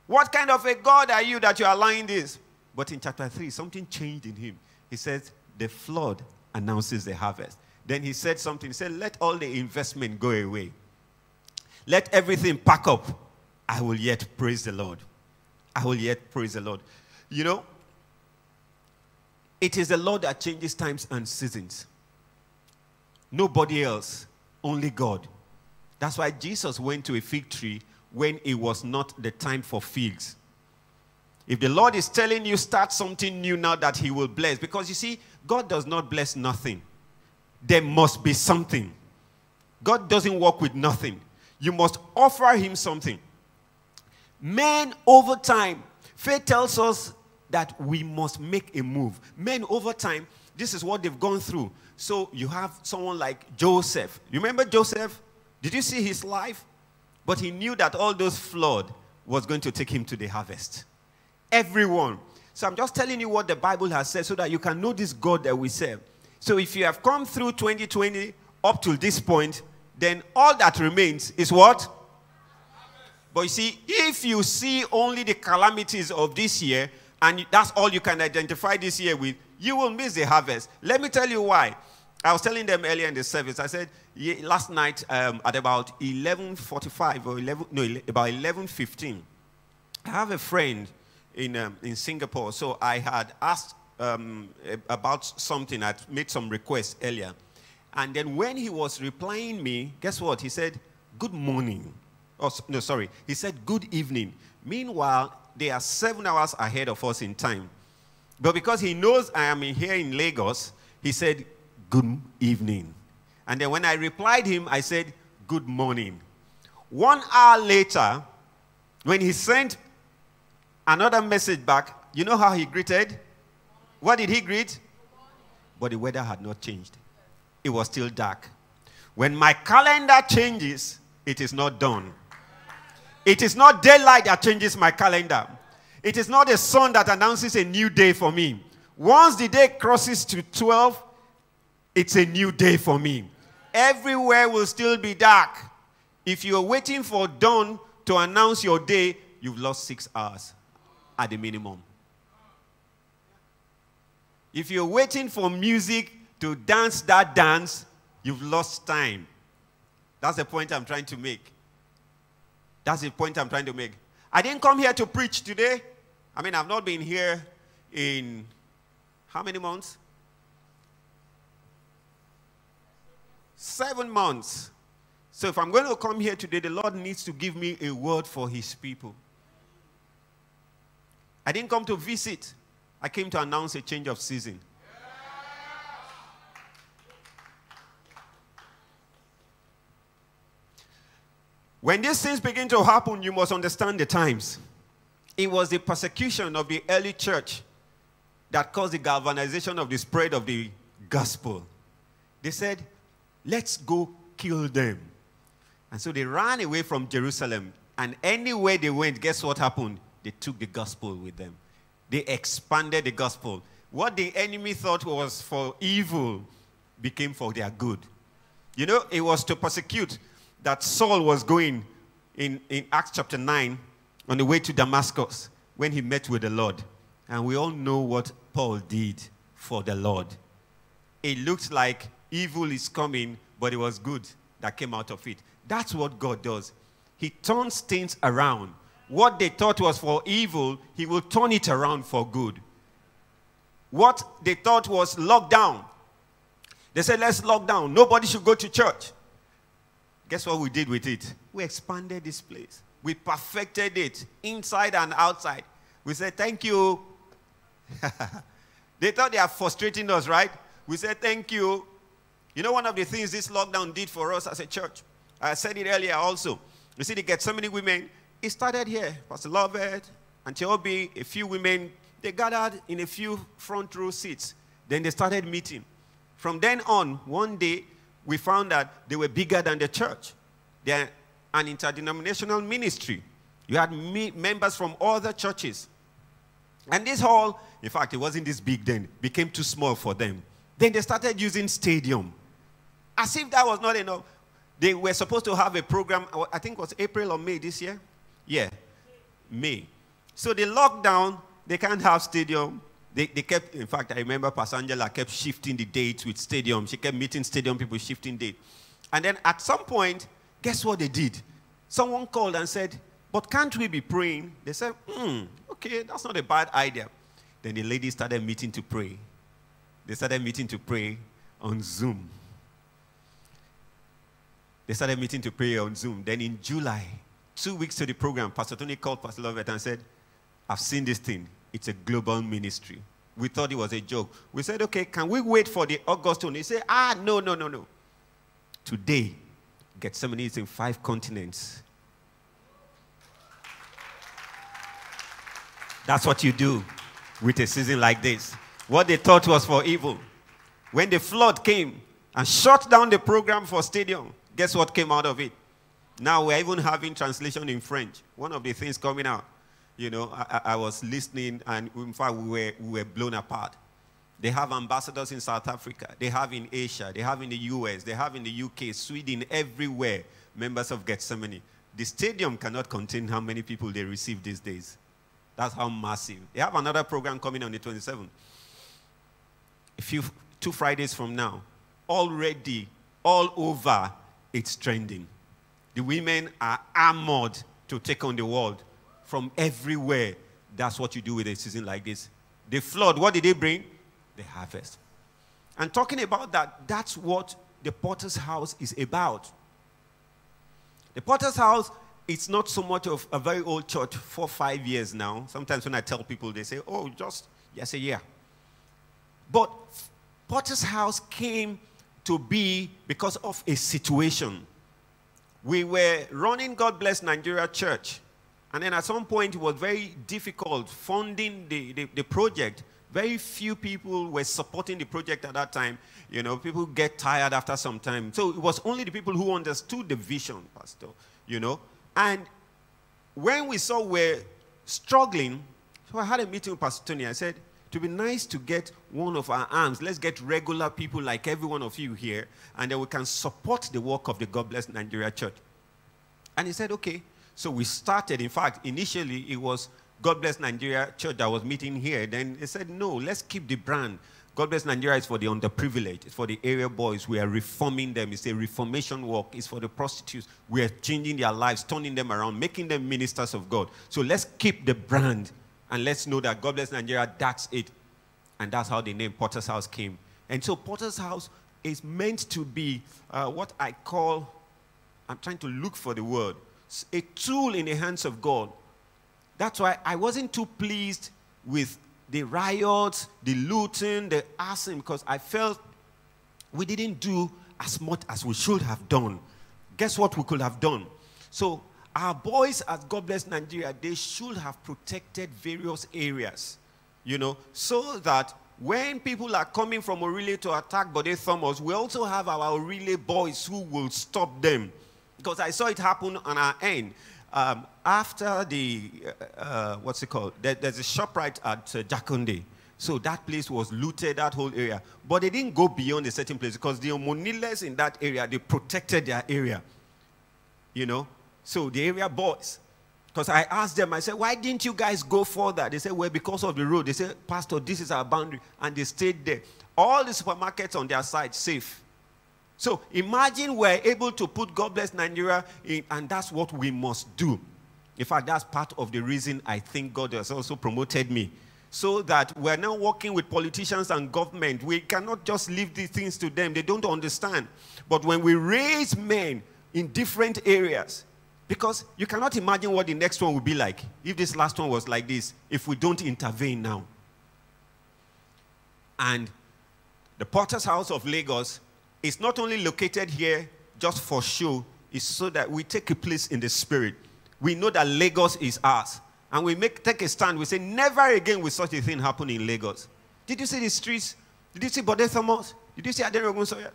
What kind of a God are you that you are allowing this? But in chapter 3, something changed in him. He said, The flood announces the harvest. Then he said something. He said, Let all the investment go away. Let everything pack up. I will yet praise the Lord. I will yet praise the Lord. You know, it is the Lord that changes times and seasons. Nobody else, only God. That's why Jesus went to a fig tree when it was not the time for figs. If the Lord is telling you start something new now that he will bless because you see God does not bless nothing. There must be something. God doesn't work with nothing. You must offer him something. Men over time, faith tells us that we must make a move. Men over time, this is what they've gone through. So you have someone like Joseph. You remember Joseph? Did you see his life? But he knew that all those flood was going to take him to the harvest. Everyone. So I'm just telling you what the Bible has said so that you can know this God that we serve. So if you have come through 2020 up to this point, then all that remains is what? But you see, if you see only the calamities of this year, and that's all you can identify this year with, you will miss the harvest. Let me tell you why. I was telling them earlier in the service. I said last night um, at about 11:45 or 11 no about 11:15. I have a friend in um, in Singapore, so I had asked um, about something. I'd made some requests earlier, and then when he was replying me, guess what? He said, "Good morning." Oh no, sorry. He said, "Good evening." Meanwhile, they are seven hours ahead of us in time. But because he knows I am here in Lagos, he said, Good evening. And then when I replied him, I said, Good morning. One hour later, when he sent another message back, you know how he greeted? What did he greet? But the weather had not changed, it was still dark. When my calendar changes, it is not done. It is not daylight that changes my calendar. It is not the sun that announces a new day for me. Once the day crosses to 12, it's a new day for me. Everywhere will still be dark. If you're waiting for dawn to announce your day, you've lost six hours at the minimum. If you're waiting for music to dance that dance, you've lost time. That's the point I'm trying to make. That's the point I'm trying to make. I didn't come here to preach today. I mean, I've not been here in how many months? Seven months. So if I'm going to come here today, the Lord needs to give me a word for his people. I didn't come to visit, I came to announce a change of season. When these things begin to happen, you must understand the times. It was the persecution of the early church that caused the galvanization of the spread of the gospel. They said, let's go kill them. And so they ran away from Jerusalem. And anywhere they went, guess what happened? They took the gospel with them. They expanded the gospel. What the enemy thought was for evil became for their good. You know, it was to persecute that Saul was going in, in Acts chapter 9 on the way to Damascus when he met with the Lord. And we all know what Paul did for the Lord. It looked like evil is coming, but it was good that came out of it. That's what God does. He turns things around. What they thought was for evil, He will turn it around for good. What they thought was lockdown, they said, let's lock down. Nobody should go to church. Guess what we did with it? We expanded this place. We perfected it inside and outside. We said, Thank you. they thought they are frustrating us, right? We said, Thank you. You know, one of the things this lockdown did for us as a church, I said it earlier also. You see, they get so many women. It started here. Pastor Lovett, Auntie Obi, a few women, they gathered in a few front row seats. Then they started meeting. From then on, one day, we found that they were bigger than the church. They're an interdenominational ministry. You had me- members from other churches. And this hall, in fact, it wasn't this big then, became too small for them. Then they started using stadium. As if that was not enough. They were supposed to have a program, I think it was April or May this year. Yeah, May. So they locked down, they can't have stadium. They, they kept, in fact, I remember Pastor Angela kept shifting the dates with stadium. She kept meeting stadium people, shifting date. And then at some point, guess what they did? Someone called and said, but can't we be praying? They said, hmm, okay, that's not a bad idea. Then the ladies started meeting to pray. They started meeting to pray on Zoom. They started meeting to pray on Zoom. Then in July, two weeks to the program, Pastor Tony called Pastor Lovett and said, I've seen this thing. It's a global ministry. We thought it was a joke. We said, okay, can we wait for the August one? He said, ah, no, no, no, no. Today, Gethsemane is in five continents. That's what you do with a season like this. What they thought was for evil. When the flood came and shut down the program for stadium, guess what came out of it? Now we're even having translation in French. One of the things coming out, you know, I, I was listening and in fact we were, we were blown apart. They have ambassadors in South Africa. They have in Asia. They have in the US. They have in the UK, Sweden, everywhere, members of Gethsemane. The stadium cannot contain how many people they receive these days. That's how massive. They have another program coming on the 27th. A few, two Fridays from now. Already, all over, it's trending. The women are armored to take on the world from everywhere. That's what you do with a season like this. The flood, what did they bring? The harvest. And talking about that, that's what the potter's house is about. The potter's house it's not so much of a very old church, for five years now. Sometimes when I tell people, they say, oh, just, yes, a year. But Potter's House came to be because of a situation. We were running God Bless Nigeria Church. And then at some point, it was very difficult funding the, the, the project. Very few people were supporting the project at that time. You know, people get tired after some time. So it was only the people who understood the vision, Pastor, you know. And when we saw we're struggling, so I had a meeting with Pastor Tony. I said, to be nice to get one of our arms, let's get regular people like every one of you here, and then we can support the work of the God Bless Nigeria Church. And he said, okay. So we started. In fact, initially it was God Bless Nigeria Church that was meeting here. Then he said, no, let's keep the brand. God Bless Nigeria is for the underprivileged. It's for the area boys. We are reforming them. It's a reformation work. It's for the prostitutes. We are changing their lives, turning them around, making them ministers of God. So let's keep the brand and let's know that God Bless Nigeria, that's it. And that's how the name Potter's House came. And so Potter's House is meant to be uh, what I call, I'm trying to look for the word, a tool in the hands of God. That's why I wasn't too pleased with the riots, the looting, the arson, because I felt we didn't do as much as we should have done. Guess what we could have done? So, our boys at God Bless Nigeria, they should have protected various areas, you know, so that when people are coming from Orile to attack Bode Thomas, we also have our Orile boys who will stop them. Because I saw it happen on our end. Um, after the, uh, uh, what's it called? There, there's a shop right at uh, Jakande. So that place was looted, that whole area. But they didn't go beyond a certain place because the Omoniles in that area, they protected their area. You know? So the area boys. Because I asked them, I said, why didn't you guys go further? They said, well, because of the road. They said, Pastor, this is our boundary. And they stayed there. All the supermarkets on their side, safe. So imagine we're able to put God bless Nigeria in, and that's what we must do. In fact, that's part of the reason I think God has also promoted me. So that we're now working with politicians and government. We cannot just leave these things to them. They don't understand. But when we raise men in different areas, Because you cannot imagine what the next one will be like if this last one was like this, if we don't intervene now. And the Potter's House of Lagos is not only located here just for show, it's so that we take a place in the spirit. We know that Lagos is ours. And we make, take a stand. We say, never again will such a thing happen in Lagos. Did you see the streets? Did you see Bode Thomas? Did you see Adeniran Ogunsanya?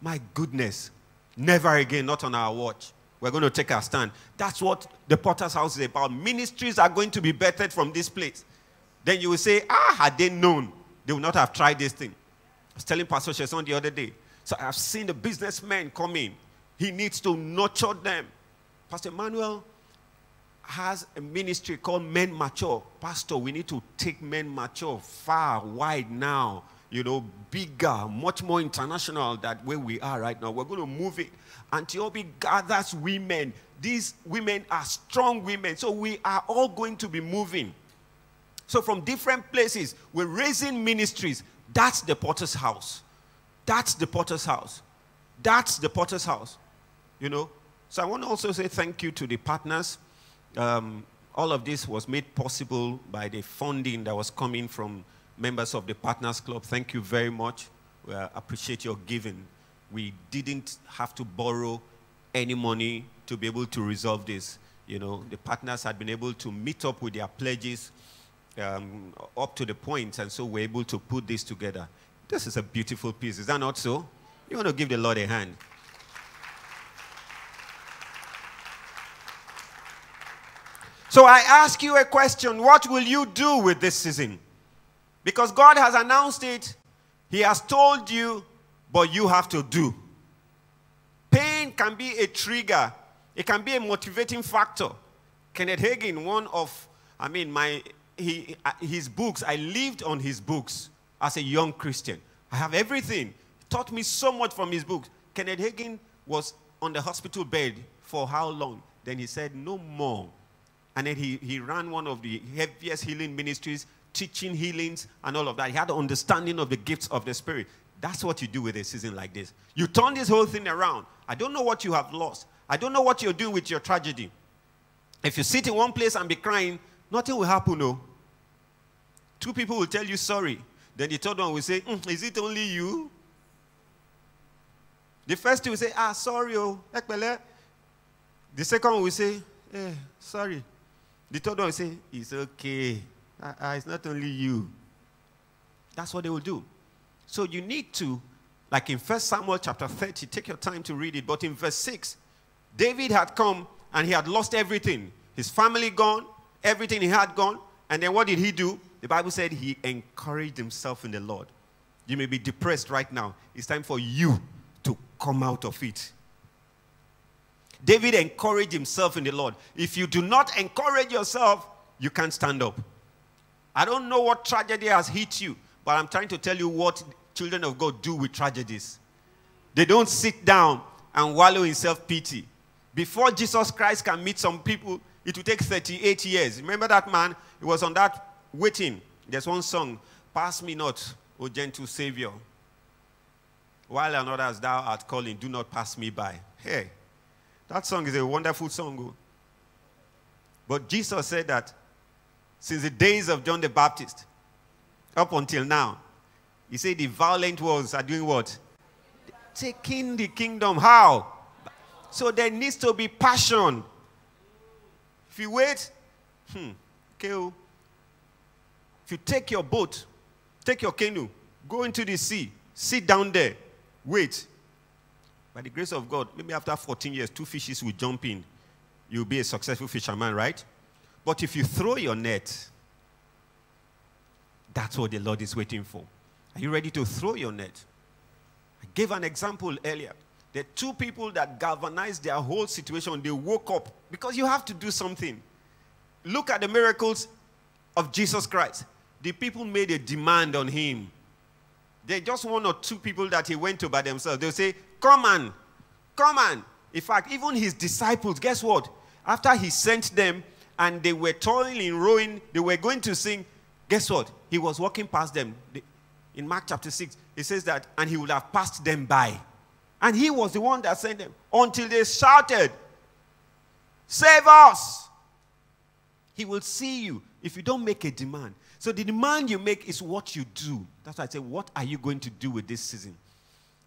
My goodness. Never again, not on our watch. We're going to take our stand. That's what the Potter's House is about. Ministries are going to be bettered from this place. Then you will say, ah, had they known, they would not have tried this thing. I was telling Pastor Sheson the other day. So I've seen the businessmen come in. He needs to nurture them. Pastor Emmanuel has a ministry called Men Mature. Pastor, we need to take Men Mature far, wide now. You know, bigger, much more international than where we are right now. We're going to move it. Auntie Obi gathers women. These women are strong women. So we are all going to be moving. So from different places, we're raising ministries. That's the potter's house. That's the potter's house. That's the potter's house. You know? So I want to also say thank you to the partners. Um, all of this was made possible by the funding that was coming from members of the Partners Club. Thank you very much. We appreciate your giving. We didn't have to borrow any money to be able to resolve this. You know, the partners had been able to meet up with their pledges um, up to the point, and so we're able to put this together. This is a beautiful piece. Is that not so? You want to give the Lord a hand. So I ask you a question What will you do with this season? Because God has announced it, He has told you, but you have to do. Pain can be a trigger, it can be a motivating factor. Kenneth Hagin, one of, I mean, my, he, uh, his books, I lived on his books as a young Christian. I have everything. He taught me so much from his books. Kenneth Hagin was on the hospital bed for how long? Then he said, No more. And then he, he ran one of the heaviest healing ministries, teaching healings and all of that. He had an understanding of the gifts of the Spirit. That's what you do with a season like this. You turn this whole thing around. I don't know what you have lost. I don't know what you're doing with your tragedy. If you sit in one place and be crying, nothing will happen, no. Two people will tell you sorry. Then the third one will say, "Mm, Is it only you? The first two will say, Ah, sorry, oh. ekpele." The second one will say, Eh, sorry. The third one will say, It's okay. Ah, ah, it's not only you. That's what they will do. So you need to, like in 1 Samuel chapter 30, take your time to read it. But in verse 6, David had come and he had lost everything. His family gone, everything he had gone. And then what did he do? The Bible said he encouraged himself in the Lord. You may be depressed right now. It's time for you to come out of it. David encouraged himself in the Lord. If you do not encourage yourself, you can't stand up. I don't know what tragedy has hit you, but I'm trying to tell you what children of God do with tragedies. They don't sit down and wallow in self pity. Before Jesus Christ can meet some people, it will take 38 years. Remember that man? He was on that waiting. There's one song, Pass me not, O gentle Savior. While another as thou art calling, do not pass me by. Hey, that song is a wonderful song. oh. But Jesus said that since the days of John the Baptist up until now, he said the violent ones are doing what? Taking the kingdom. How? So there needs to be passion. If you wait, hmm, okay. oh. If you take your boat, take your canoe, go into the sea, sit down there, wait. By the grace of God, maybe after 14 years, two fishes will jump in. You'll be a successful fisherman, right? But if you throw your net, that's what the Lord is waiting for. Are you ready to throw your net? I gave an example earlier. The two people that galvanized their whole situation. They woke up because you have to do something. Look at the miracles of Jesus Christ. The people made a demand on him. They just one or two people that he went to by themselves. They'll say, Come on, come on. In fact, even his disciples, guess what? After he sent them and they were toiling, in rowing, they were going to sing, guess what? He was walking past them. In Mark chapter 6, it says that, and he would have passed them by. And he was the one that sent them until they shouted, Save us. He will see you if you don't make a demand. So the demand you make is what you do. That's why I say, what are you going to do with this season?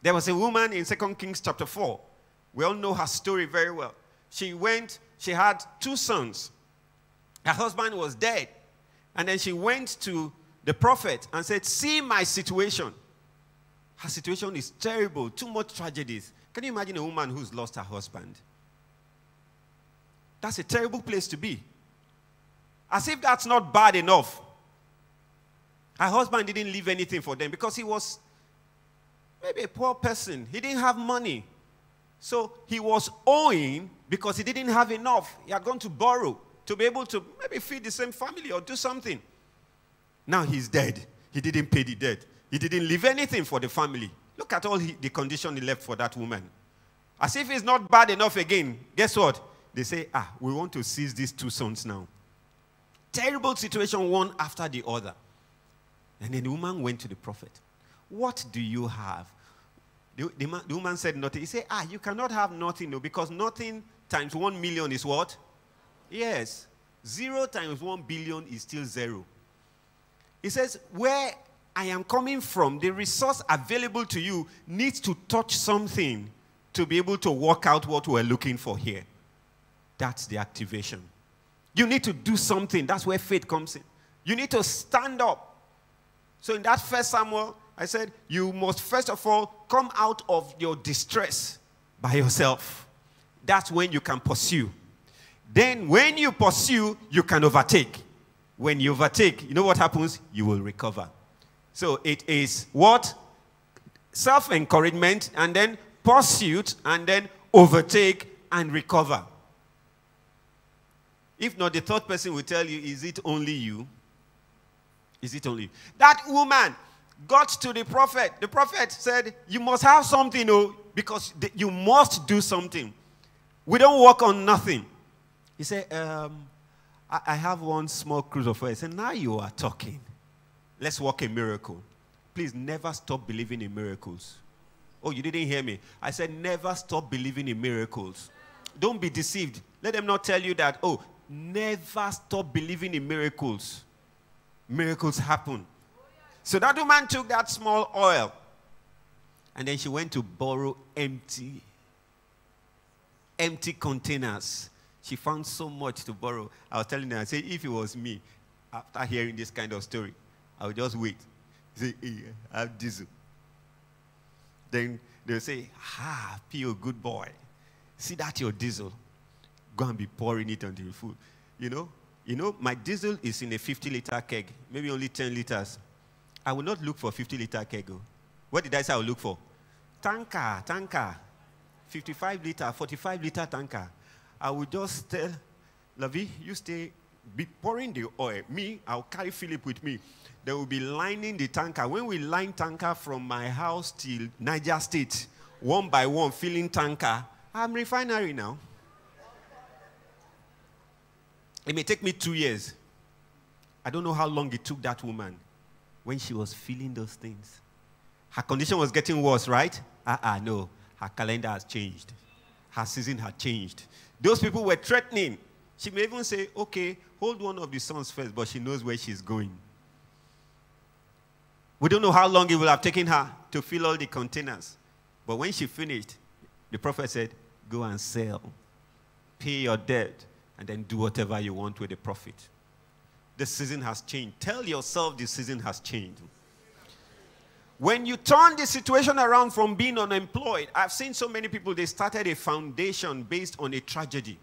There was a woman in 2 Kings chapter 4. We all know her story very well. She went, she had two sons. Her husband was dead. And then she went to the prophet and said, See my situation. Her situation is terrible, too much tragedies. Can you imagine a woman who's lost her husband? That's a terrible place to be. As if that's not bad enough. Her husband didn't leave anything for them because he was maybe a poor person. He didn't have money. So he was owing because he didn't have enough. He had gone to borrow to be able to maybe feed the same family or do something. Now he's dead. He didn't pay the debt. He didn't leave anything for the family. Look at all he, the condition he left for that woman. As if it's not bad enough again. Guess what? They say, ah, we want to seize these two sons now. Terrible situation, one after the other. And then the woman went to the prophet. What do you have? The, the, man, the woman said nothing. He said, ah, you cannot have nothing, no, because nothing times one million is what? Yes. Zero times one billion is still zero. He says, where I am coming from, the resource available to you needs to touch something to be able to work out what we're looking for here. That's the activation. You need to do something. That's where faith comes in. You need to stand up. So in that first Samuel, I said, you must first of all come out of your distress by yourself. That's when you can pursue. Then when you pursue, you can overtake. When you overtake, you know what happens? You will recover. So it is what? Self encouragement, and then pursuit, and then overtake and recover. If not, the third person will tell you, Is it only you? Is it only you? That woman got to the prophet. The prophet said, You must have something, oh, because you must do something. We don't work on nothing. He said, um, I, I have one small cruse of. He said, Now you are talking. Let's work a miracle. Please never stop believing in miracles. Oh, you didn't hear me. I said, never stop believing in miracles. Don't be deceived. Let them not tell you that, oh, never stop believing in miracles. Miracles happen. So that woman took that small oil and then she went to borrow empty, empty containers. She found so much to borrow. I was telling her, I said, if it was me, after hearing this kind of story, I would just wait. Say, hey, I have diesel. Then they'll say, ah, Pio, good boy. See that your diesel? Go and be pouring it onto your food. You know, you know, my diesel is in a 50 liter keg, maybe only 10 liters. I will not look for 50 liter keg. oh. What did I say I will look for? Tanker, tanker. 55 liter, 45 liter tanker. I will just tell Lavi, you stay, be pouring the oil. Me, I'll carry Philip with me. They will be lining the tanker. When we line tanker from my house till Niger State, one by one, filling tanker, I'm refinery now. It may take me two years. I don't know how long it took that woman when she was feeling those things. Her condition was getting worse, right? Ah, uh-uh, no. Her calendar has changed. Her season had changed. Those people were threatening. She may even say, okay, hold one of the sons first, but she knows where she's going. We don't know how long it will have taken her to fill all the containers. But when she finished, the prophet said, go and sell, pay your debt, and then do whatever you want with the profit. The season has changed. Tell yourself the season has changed. When you turn the situation around from being unemployed, I've seen so many people, they started a foundation based on a tragedy.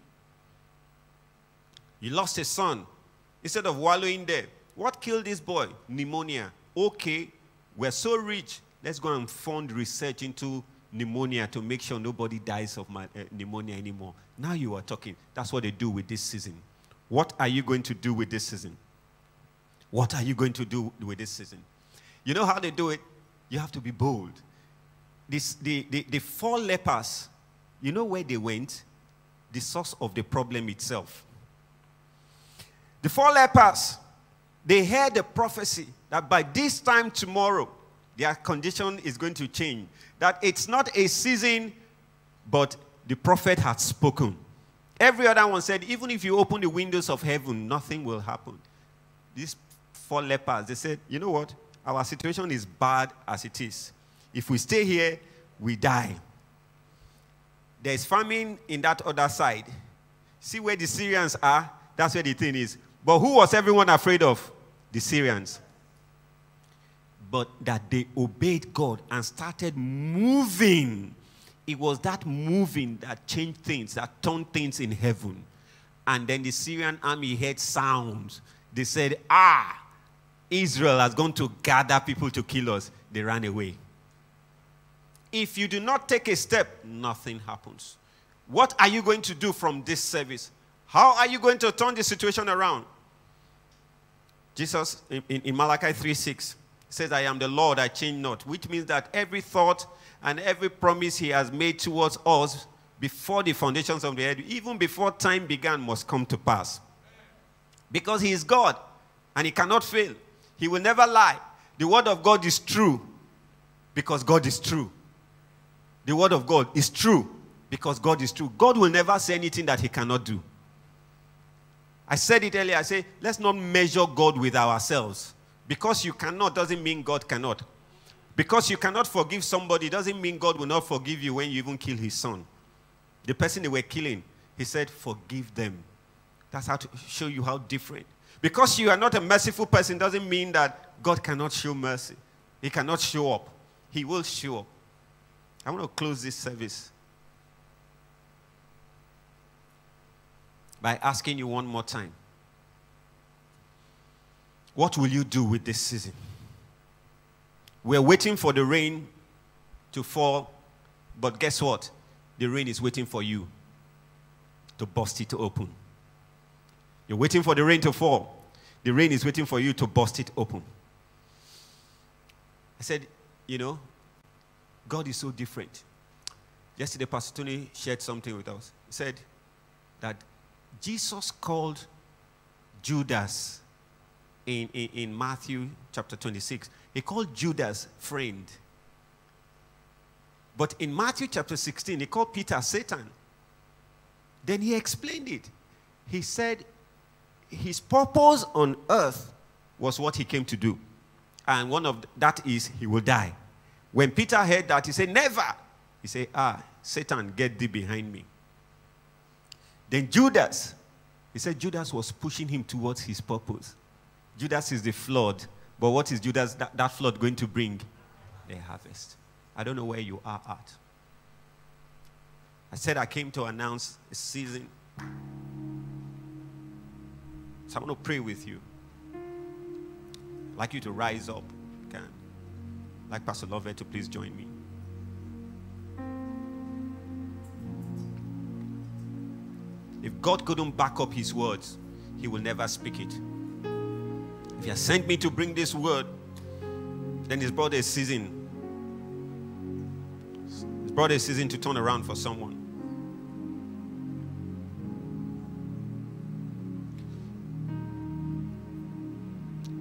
You lost a son. Instead of wallowing there, what killed this boy? Pneumonia. Okay, we're so rich. Let's go and fund research into pneumonia to make sure nobody dies of my, uh, pneumonia anymore. Now you are talking. That's what they do with this season. What are you going to do with this season? What are you going to do with this season? You know how they do it? You have to be bold. This, the, the, the four lepers, you know where they went? The source of the problem itself. The four lepers, they heard the prophecy that by this time tomorrow, their condition is going to change. That it's not a season, but the prophet had spoken. Every other one said, even if you open the windows of heaven, nothing will happen. These four lepers, they said, you know what? Our situation is bad as it is. If we stay here, we die. There's famine in that other side. See where the Syrians are? That's where the thing is. But who was everyone afraid of? The Syrians. But that they obeyed God and started moving. It was that moving that changed things, that turned things in heaven. And then the Syrian army heard sounds. They said, Ah, Israel has gone to gather people to kill us. They ran away. If you do not take a step, nothing happens. What are you going to do from this service? How are you going to turn the situation around? Jesus in, in, Malachi 3 6 says, I am the Lord, I change not, which means that every thought and every promise he has made towards us before the foundations of the earth, even before time began, must come to pass. Because he is God and he cannot fail. He will never lie. The word of God is true because God is true. The word of God is true because God is true. God will never say anything that he cannot do. I said it earlier. I say, let's not measure God with ourselves. Because you cannot doesn't mean God cannot. Because you cannot forgive somebody doesn't mean God will not forgive you when you even kill his son. The person they were killing, he said, forgive them. That's how to show you how different. Because you are not a merciful person doesn't mean that God cannot show mercy. He cannot show up. He will show up. I want to close this service by asking you one more time what will you do with this season? We're waiting for the rain to fall, but guess what? The rain is waiting for you to bust it open. You're waiting for the rain to fall. The rain is waiting for you to bust it open. I said, you know, God is so different. Yesterday, Pastor Tony shared something with us. He said that Jesus called Judas in, in, in Matthew chapter 26. He called Judas friend. But in Matthew chapter 16, he called Peter Satan. Then he explained it. He said his purpose on earth was what he came to do. And one of that is he will die. When Peter heard that, he said, Never. He said, Ah, Satan, get thee behind me. Then Judas, he said Judas was pushing him towards his purpose. Judas is the flood, but what is Judas that, that flood going to bring? The harvest. I don't know where you are at. I said I came to announce a season. So I want to pray with you. I'd like you to rise up. Can. Like Pastor Lovett please join me. If God couldn't back up his words, he will never speak it. If he has sent me to bring this word, then he's brought a season. He's brought a season to turn around for someone.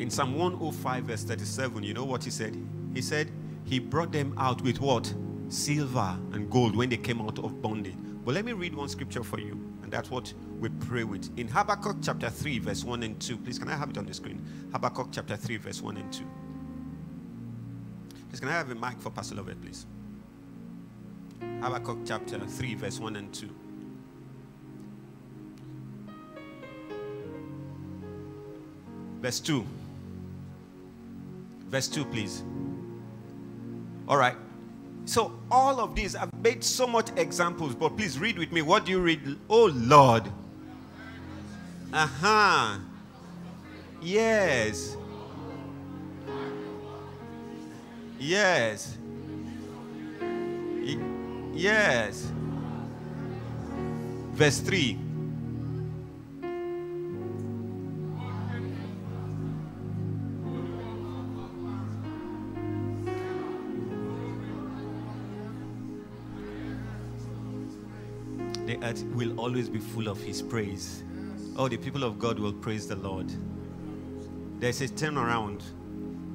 In Psalm 105, verse 37, you know what he said? He said, He brought them out with what? Silver and gold when they came out of bondage. But let me read one scripture for you, and that's what we pray with. In Habakkuk chapter 3, verse 1 and 2. Please, can I have it on the screen? Habakkuk chapter 3, verse 1 and 2. Please, can I have a mic for Pastor Lovett, please? Habakkuk chapter 3, verse 1 and 2. Verse 2. Verse 2, please. All right. So, all of these, I've made so much examples, but please read with me. What do you read? Oh, Lord. Uh huh. Yes. Yes. Yes. Verse 3. Earth will always be full of his praise. Oh, the people of God will praise the Lord. There's a turnaround,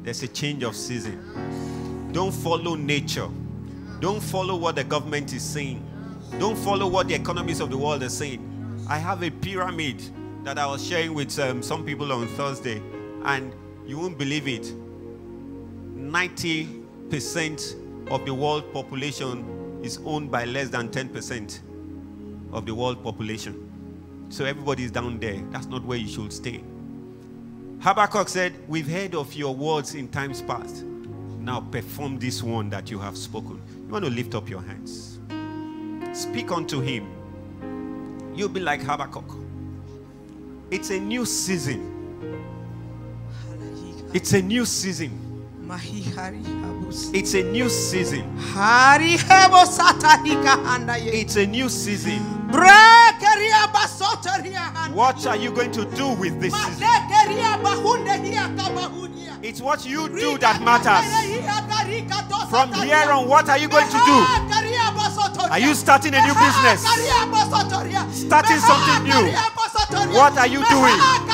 there's a change of season. Don't follow nature. Don't follow what the government is saying. Don't follow what the economies of the world are saying. I have a pyramid that I was sharing with um, some people on Thursday, and you won't believe it. 90% of the world population is owned by less than 10% of the world population. So everybody is down there. That's not where you should stay. Habakkuk said, We've heard of your words in times past. Now perform this one that you have spoken. You want to lift up your hands. Speak unto him. You'll be like Habakkuk. It's a new season. It's a new season. It's a new season. Hari hebo satarika handa. It's a new season. Brekeria basotaria handa. What are you going to do with this season? Malekeria bahunde hiya kabahudia. It's what you do that matters. From here on, what are you going to do? Are you starting a new business? Starting something new? What are you doing?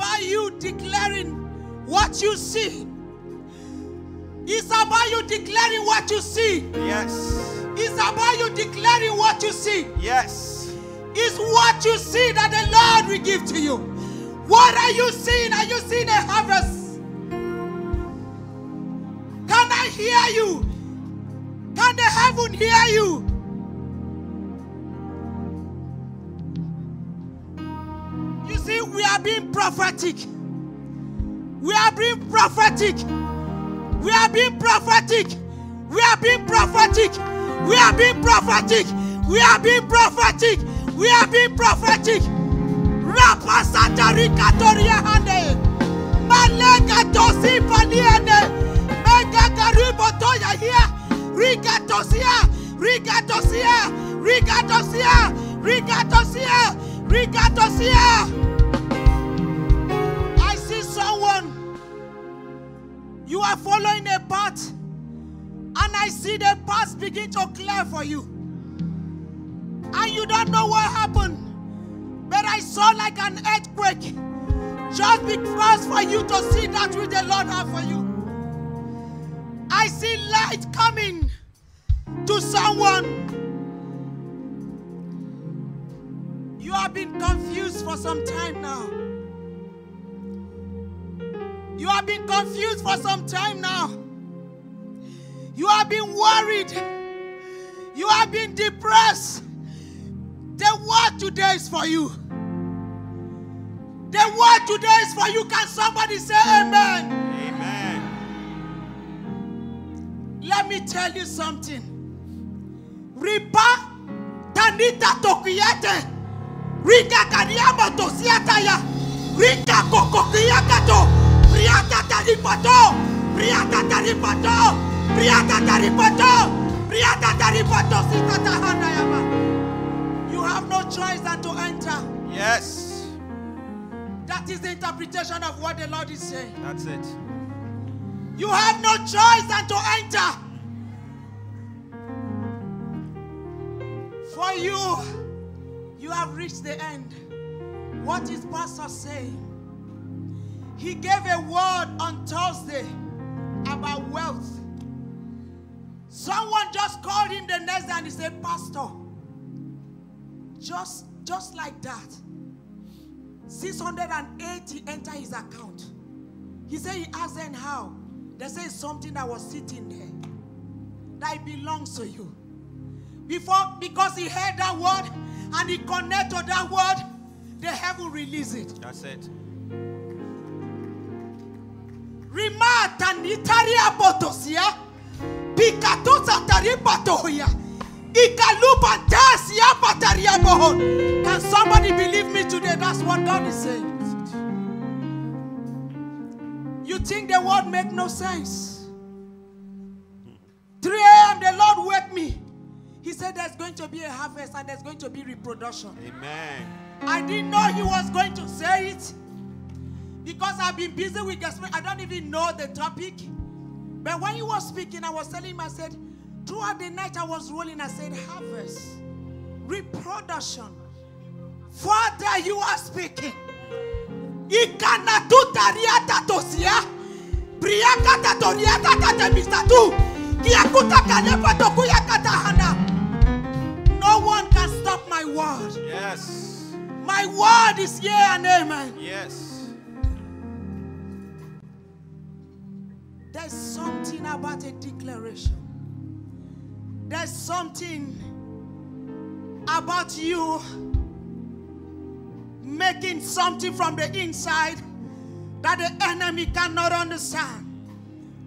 About you declaring what you see. It's about you declaring what you see. Yes. It's about you declaring what you see. Yes. It's what you see that the Lord will give to you. What are you seeing? Are you seeing a harvest? Can I hear you? Can the heaven hear you? We are being prophetic. We are being prophetic. We are being prophetic. We are being prophetic. We are being prophetic. We are being prophetic. We are being prophetic. Rapa satari katoria hande. Malega tosi paliene. Mega karibo toya here. Riga tosia. Riga tosia. Riga tosia. Riga tosia. Riga tosia. I You are following a path, and I see the path begin to clear for you. And you don't know what happened, but I saw like an earthquake just because for you to see that which the Lord have for you. I see light coming to someone. You have been confused for some time now. You have been confused for some time now. You have been worried. You have been depressed. The word today is for you. The word today is for you. Can somebody say amen? Amen. Let me tell you something. Ripa tanita tokiyete. Rika kaniama tosiata ya. Rika kokokiyaka to. Priata taripato. Priata taripato. Priata taripato. Priata taripato. Hanayama. You have no choice than to enter. Yes. That is the interpretation of what the Lord is saying. That's it. You have no choice than to enter. For you, you have reached the end. What is Pastor saying? He gave a word on Thursday about wealth. Someone just called him the next day and he said, Pastor, just, just like that, 680 enter his account. He said he asked them how. They say something that was sitting there. That belongs to you. Before, because he heard that word and he connected to that word, the heaven release it. That's it. Rimata nitaria botosia. Pikatusa taripatoya. Ikalupa tasia pataria bohon. Can somebody believe me today? That's what God is saying. You think the word make no sense? 3 a.m. the Lord wake me. He said there's going to be a harvest and there's going to be reproduction. Amen. I didn't know he was going to say it because I've been busy with gospel. I don't even know the topic. But when he was speaking, I was telling him, I said, throughout the night I was rolling, I said, harvest, reproduction. Father, you are speaking. Ikana tu tariata tosia. Briakata toriata tate mistatu. Kiakuta kanepa tokuyakata hana. No one can stop my word. Yes. My word is yea and amen. Yes. There's something about a declaration. There's something about you making something from the inside that the enemy cannot understand.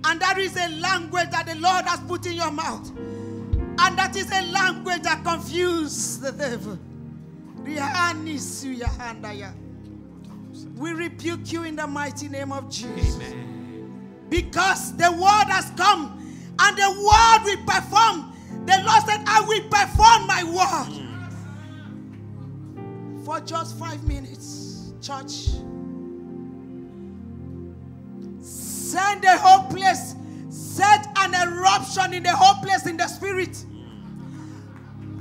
And that is a language that the Lord has put in your mouth. And that is a language that confuses the devil. We rebuke you in the mighty name of Jesus. Because the word has come and the word will perform. The Lord said, I will perform my word. For just five minutes, church. Send the whole place, set an eruption in the whole place in the spirit.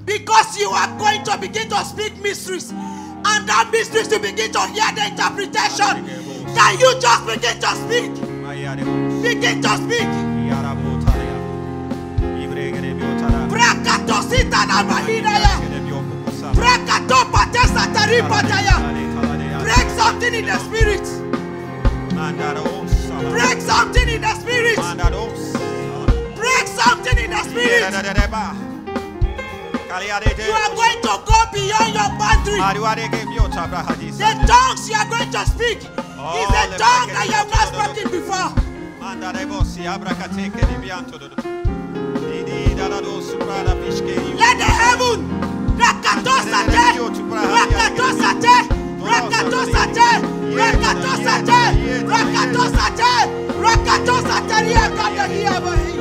Because you are going to begin to speak mysteries. And that mysteries to begin to hear the interpretation. Can you just begin to speak? Begin to speak. Brakatosita na mahidaya. Brakatopatesa taripataya. Break something in the spirit. Break something in the spirit. Break something in the spirit. You are going to go beyond your boundary. The tongues you are going to speak is a tongue that you have not spoken before. Let the heaven rakatosate, rakatosate, rakatosate, rakatosate, rakatosate, rakatosate, riakadeliabahi.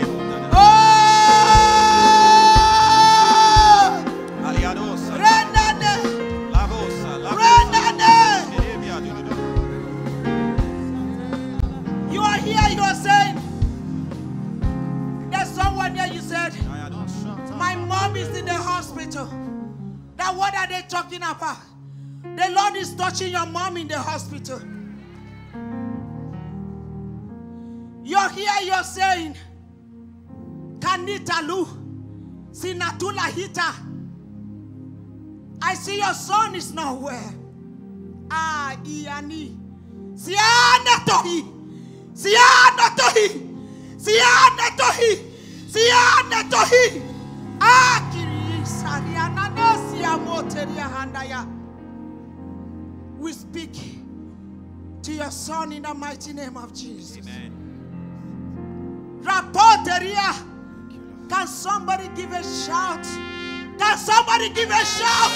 Oh! Is in the hospital. Now, what are they talking about? The Lord is touching your mom in the hospital. You're here, you're saying, Kanitalu, Sinatula Hita. I see your son is not well. Ah, Iani. Siana Tohi. Siana Tohi. Siana Tohi. Siana Tohi. We speak to your son in the mighty name of Jesus. Rapoteria. Can somebody give a shout? Can somebody give a shout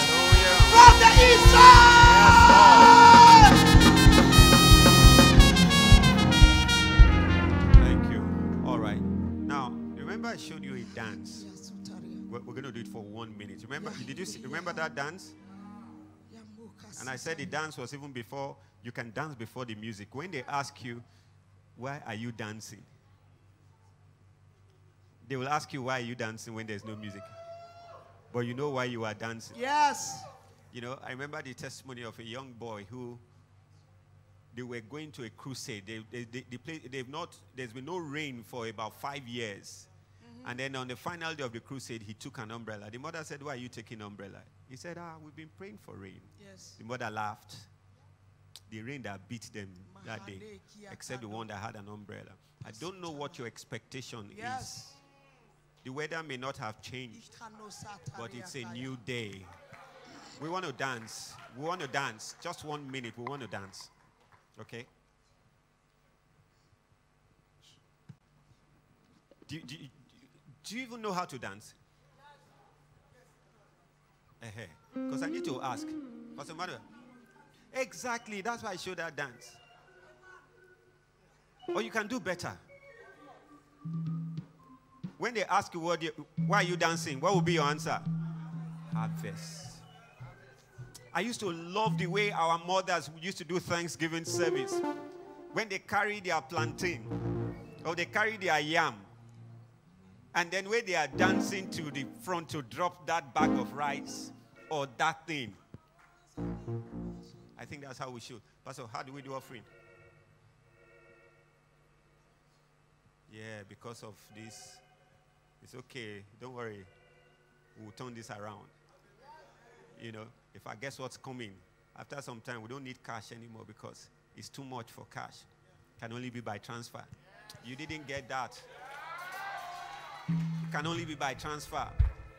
from the inside? Thank you. All right. Now, remember I showed you a dance. We're, we're going to do it for one minute. Remember? Did you see, remember that dance? And I said the dance was even before you can dance before the music. When they ask you, why are you dancing? They will ask you why are you dancing when there's no music. But you know why you are dancing. Yes. You know, I remember the testimony of a young boy who they were going to a crusade. They, they, they, they play, they've not, there's been no rain for about five years. And then on the final day of the crusade, he took an umbrella. The mother said, Why are you taking umbrella? He said, Ah, we've been praying for rain. Yes. The mother laughed. The rain that beat them that day, except the one that had an umbrella. I don't know what your expectation is. Yes. The weather may not have changed, but it's a new day. We want to dance. We want to dance. Just one minute. We want to dance. Okay? Do, do, do you even know how to dance? Because I need to ask. Pastor Manuel. Exactly. That's why I showed that dance. Or you can do better. When they ask you, what you, why are you dancing? What will be your answer? Harvest. I used to love the way our mothers used to do Thanksgiving service. When they carry their plantain or they carry their yam, and then when they are dancing to the front to drop that bag of rice or that thing. I think that's how we should. Pastor, how do we do offering? Yeah, because of this, it's okay. Don't worry. We'll turn this around. You know, if I guess what's coming, after some time, we don't need cash anymore because it's too much for cash. Can only be by transfer. You didn't get that. It can only be by transfer.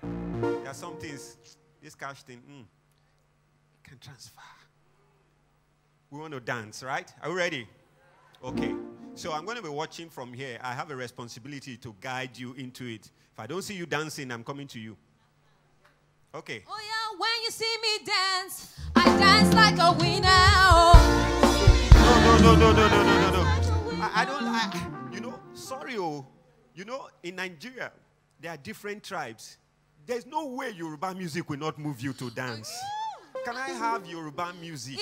There are some things, this cash thing, mm, can transfer. We want to dance, right? Are we ready? Okay. So I'm going to be watching from here. I have a responsibility to guide you into it. If I don't see you dancing, I'm coming to you. Okay. Oh yeah, when you see me dance, I dance like a winner. Oh. No, no, no, no, no, no, no, no. I, I don't. I, you know, sorry, oh. You know, in Nigeria, there are different tribes. There's no way Yoruba music will not move you to dance. Can I have Yoruba music?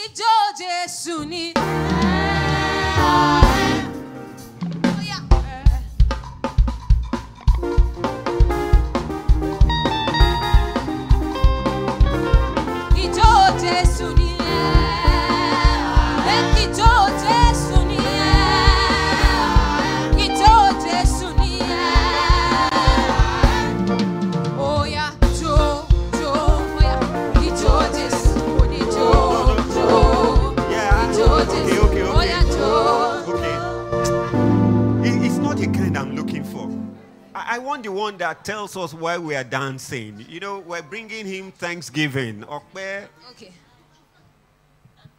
I, I want the one that tells us why we are dancing. You know, we're bringing him thanksgiving. Okay.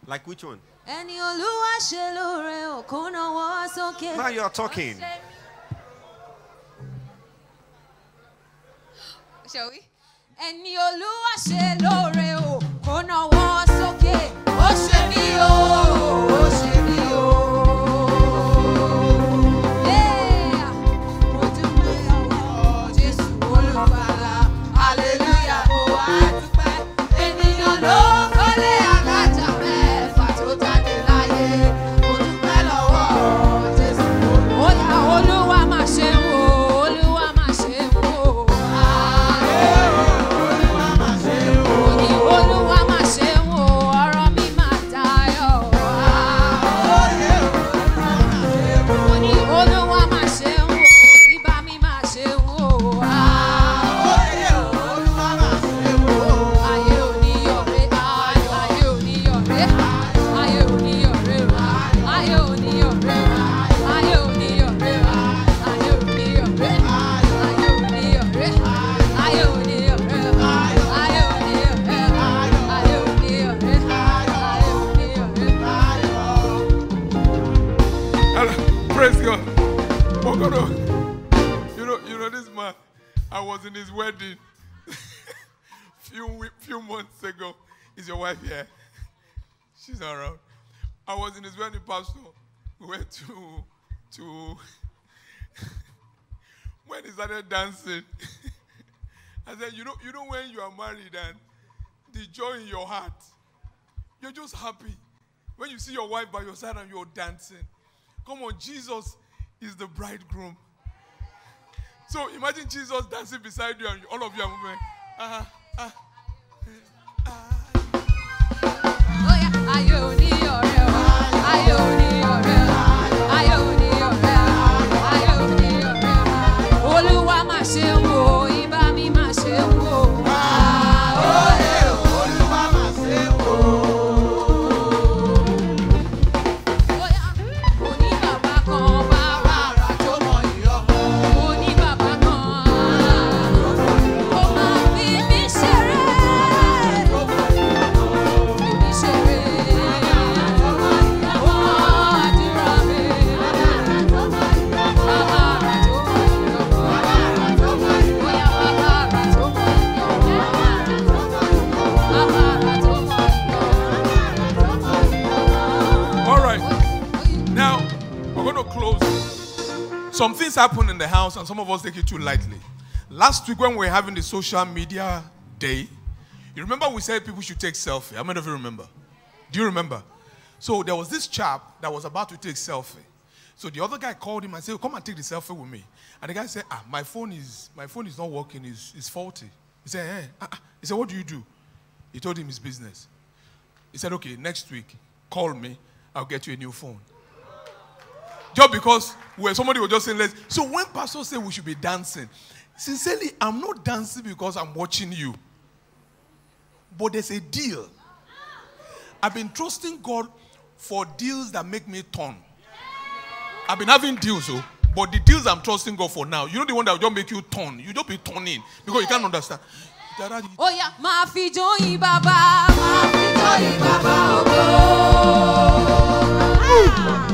like which one? Ẹni Olúwa ṣe lóore o, kó nawọ́ sókè. Now you're talking. Shall we? Was in his wedding few few months ago. Is your wife here? She's around. I was in his wedding, pastor. We went to to when he started dancing. I said, you know, you know when you are married and the joy in your heart, you're just happy. When you see your wife by your side and you're dancing. Come on, Jesus is the bridegroom. So imagine Jesus dancing beside you and all of you are moving. Uh, uh, uh. Oh yeah, I own it, I own it, I own it, I own it. Olúwa. And some of us take it too lightly. Last week, when we were having the social media day, you remember we said people should take selfie. How many of you remember? Do you remember? So there was this chap that was about to take selfie. So the other guy called him and said, "Come and take the selfie with me." And the guy said, "Ah, my phone is my phone is not working. It's, it's faulty." He said, "Eh." ah, ah." He said, "What do you do?" He told him his business. He said, okay, next week, call me. I'll get you a new phone. Just because where somebody was just saying, let's. So when pastor said we should be dancing, sincerely, I'm not dancing because I'm watching you. But there's a deal. I've been trusting God for deals that make me turn. I've been having deals, oh, but the deals I'm trusting God for now, you know the one that will just make you turn. You don't be turning because you can't understand. Oh yeah, máa fi jóyin bàbá, máa fi bàbá ògo. Oh,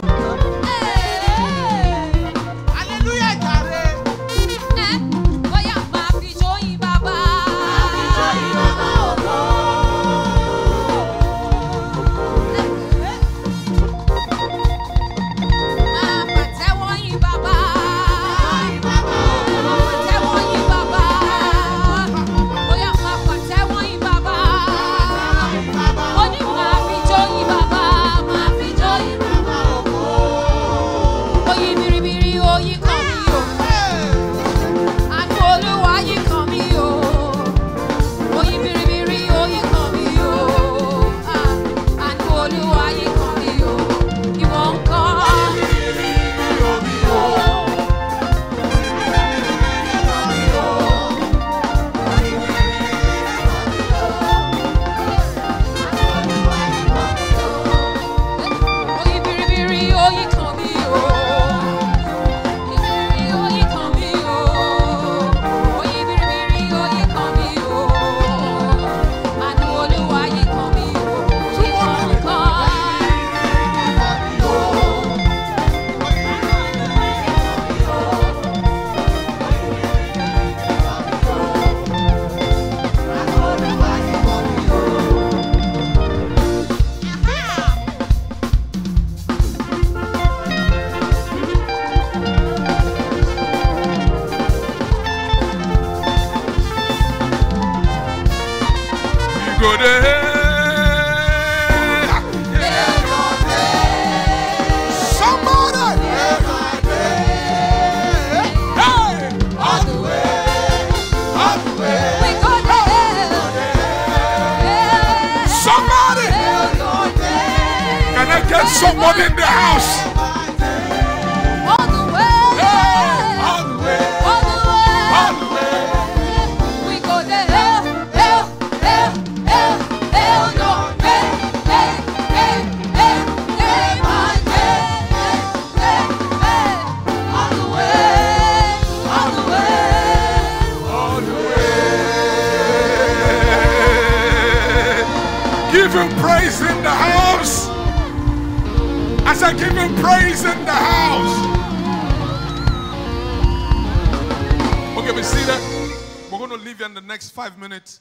five minutes.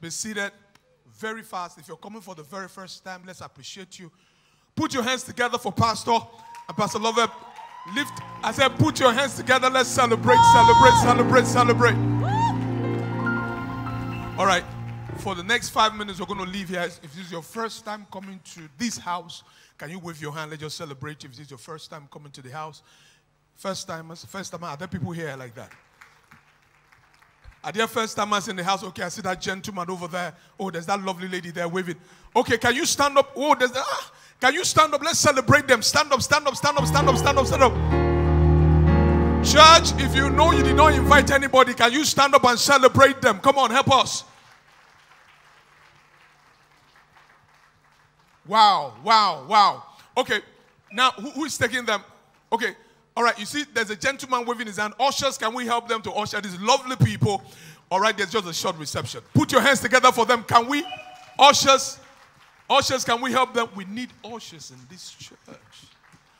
Be seated very fast. If you're coming for the very first time, let's appreciate you. Put your hands together for Pastor and Pastor Lovett. Lift. I said, put your hands together. Let's celebrate, celebrate, celebrate, celebrate. All right. For the next five minutes, we're going to leave here. If this is your first time coming to this house, can you wave your hand? Let's just celebrate. If this is your first time coming to the house, first timers, first time. Are there people here like that? Are there first timers in the house? Okay, I see that gentleman over there. Oh, there's that lovely lady there waving. Okay, can you stand up? Oh, there's that. Ah, can you stand up? Let's celebrate them. Stand up, stand up, stand up, stand up, stand up, stand up. Church, if you know you did not invite anybody, can you stand up and celebrate them? Come on, help us. Wow, wow, wow. Okay, now who, who is taking them? Okay, all right, you see, there's a gentleman waving his hand. Ushers, can we help them to usher these lovely people? All right, there's just a short reception. Put your hands together for them. Can we? Ushers, ushers, can we help them? We need ushers in this church.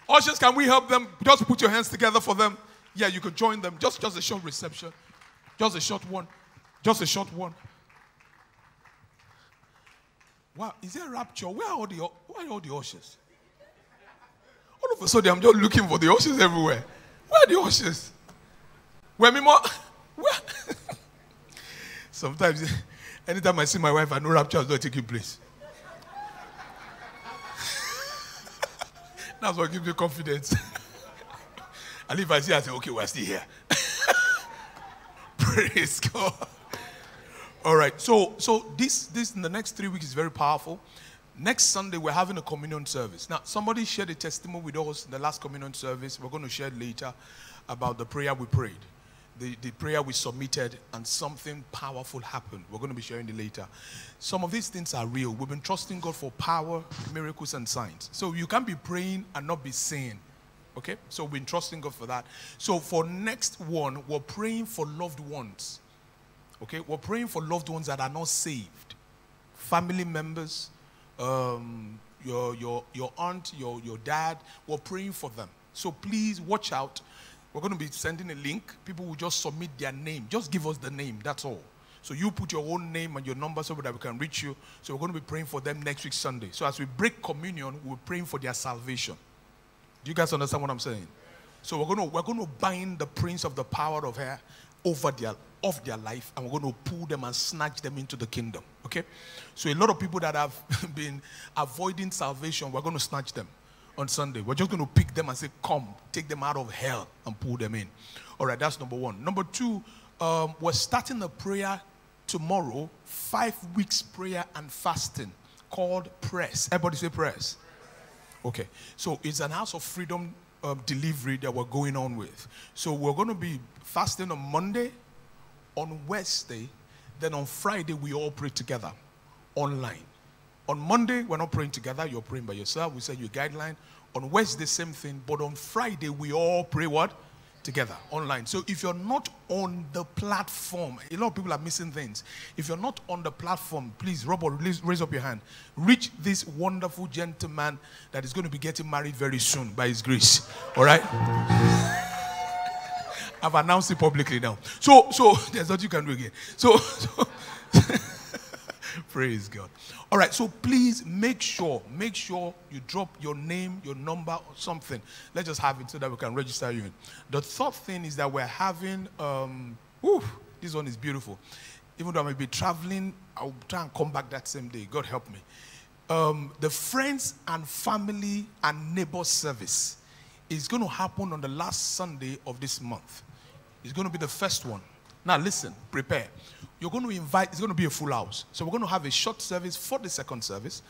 Ushers, can we help them? Just put your hands together for them. Yeah, you could join them. Just, just a short reception. Just a short one. Just a short one. Wow, is there rapture? Where are all the where are all the ushers? All of a sudden, I'm just looking for the ushers everywhere. Where are the ushers? Where me more? Where? Sometimes, anytime I see my wife, I know rapture is not taking place. That's what gives me confidence. and if I see, I say, okay, we're still here. Praise God. All right. So, so this, this in the next three weeks is very powerful. Next Sunday, we're having a communion service. Now, somebody shared a testimony with us in the last communion service. We're going to share later about the prayer we prayed, the, the prayer we submitted, and something powerful happened. We're going to be sharing it later. Some of these things are real. We've been trusting God for power, miracles, and signs. So you can't be praying and not be seeing. Okay? So we've been trusting God for that. So for next one, we're praying for loved ones. Okay? We're praying for loved ones that are not saved family members, um, your, your, your aunt, your, your dad. We're praying for them. So please watch out. We're going to be sending a link. People will just submit their name. Just give us the name. That's all. So you put your own name and your number so that we can reach you. So we're going to be praying for them next week Sunday. So as we break communion, we're praying for their salvation. Do you guys understand what I'm saying? So we're going to we're going to bind the prince of the power of air over their of their life, and we're going to pull them and snatch them into the kingdom. Okay? So a lot of people that have been avoiding salvation, we're going to snatch them on Sunday. We're just going to pick them and say, "Come, take them out of hell and pull them in." All right, that's number one. Number two, um, we're starting a prayer tomorrow, five weeks prayer and fasting called press. Everybody say press. Okay, so it's an house of freedom um, delivery that we're going on with. So we're going to be fasting on Monday, on Wednesday, then on Friday we all pray together online. On Monday we're not praying together; you're praying by yourself. We send you guideline. On Wednesday, same thing, but on Friday we all pray what? Together online. So if you're not on the platform, a lot of people are missing things. If you're not on the platform, please, Robert, raise, raise up your hand. Reach this wonderful gentleman that is going to be getting married very soon by his grace. All right? I've announced it publicly now. So, so there's what you can do again. So, so praise God. All right, so please make sure, make sure you drop your name, your number, or something. Let's just have it so that we can register you. The third thing is that we're having, um, whew, this one is beautiful. Even though I may be traveling, I'll try and come back that same day. God help me. Um, the friends and family and neighbor service is going to happen on the last Sunday of this month. It's going to be the first one. Now, listen, prepare. You're going to invite, it's going to be a full house. So, we're going to have a short service for the second service.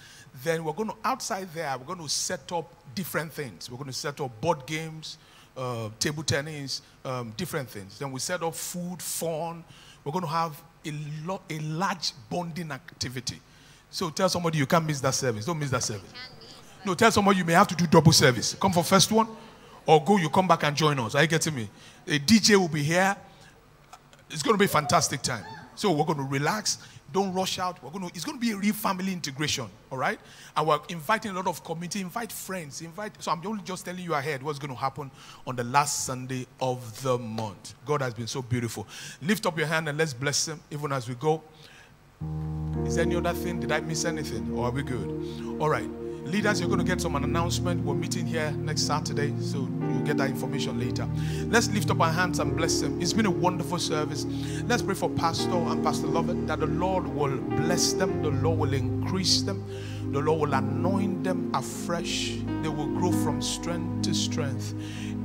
Then, we're going to, outside there, we're going to set up different things. We're going to set up board games, uh, table tennis, um, different things. Then, we set up food, fun. We're going to have a, lot, a large bonding activity. So, tell somebody you can't miss that service. Don't miss that service. No, tell somebody you may have to do double service. Come for first one, or go, you come back and join us. Are you getting me? A DJ will be here. It's going to be a fantastic time. So we're going to relax. Don't rush out. We're going to, it's going to be a real family integration, all right? And we're inviting a lot of community, invite friends, invite. So I'm only just telling you ahead what's going to happen on the last Sunday of the month. God has been so beautiful. Lift up your hand and let's bless Him even as we go. Is there any other thing? Did I miss anything? Or are we good? All right. Leaders, you're going to get some announcement. We're meeting here next Saturday, so you'll get that information later. Let's lift up our hands and bless them. It's been a wonderful service. Let's pray for Pastor and Pastor Lovett that the Lord will bless them, the Lord will increase them, the Lord will anoint them afresh. They will grow from strength to strength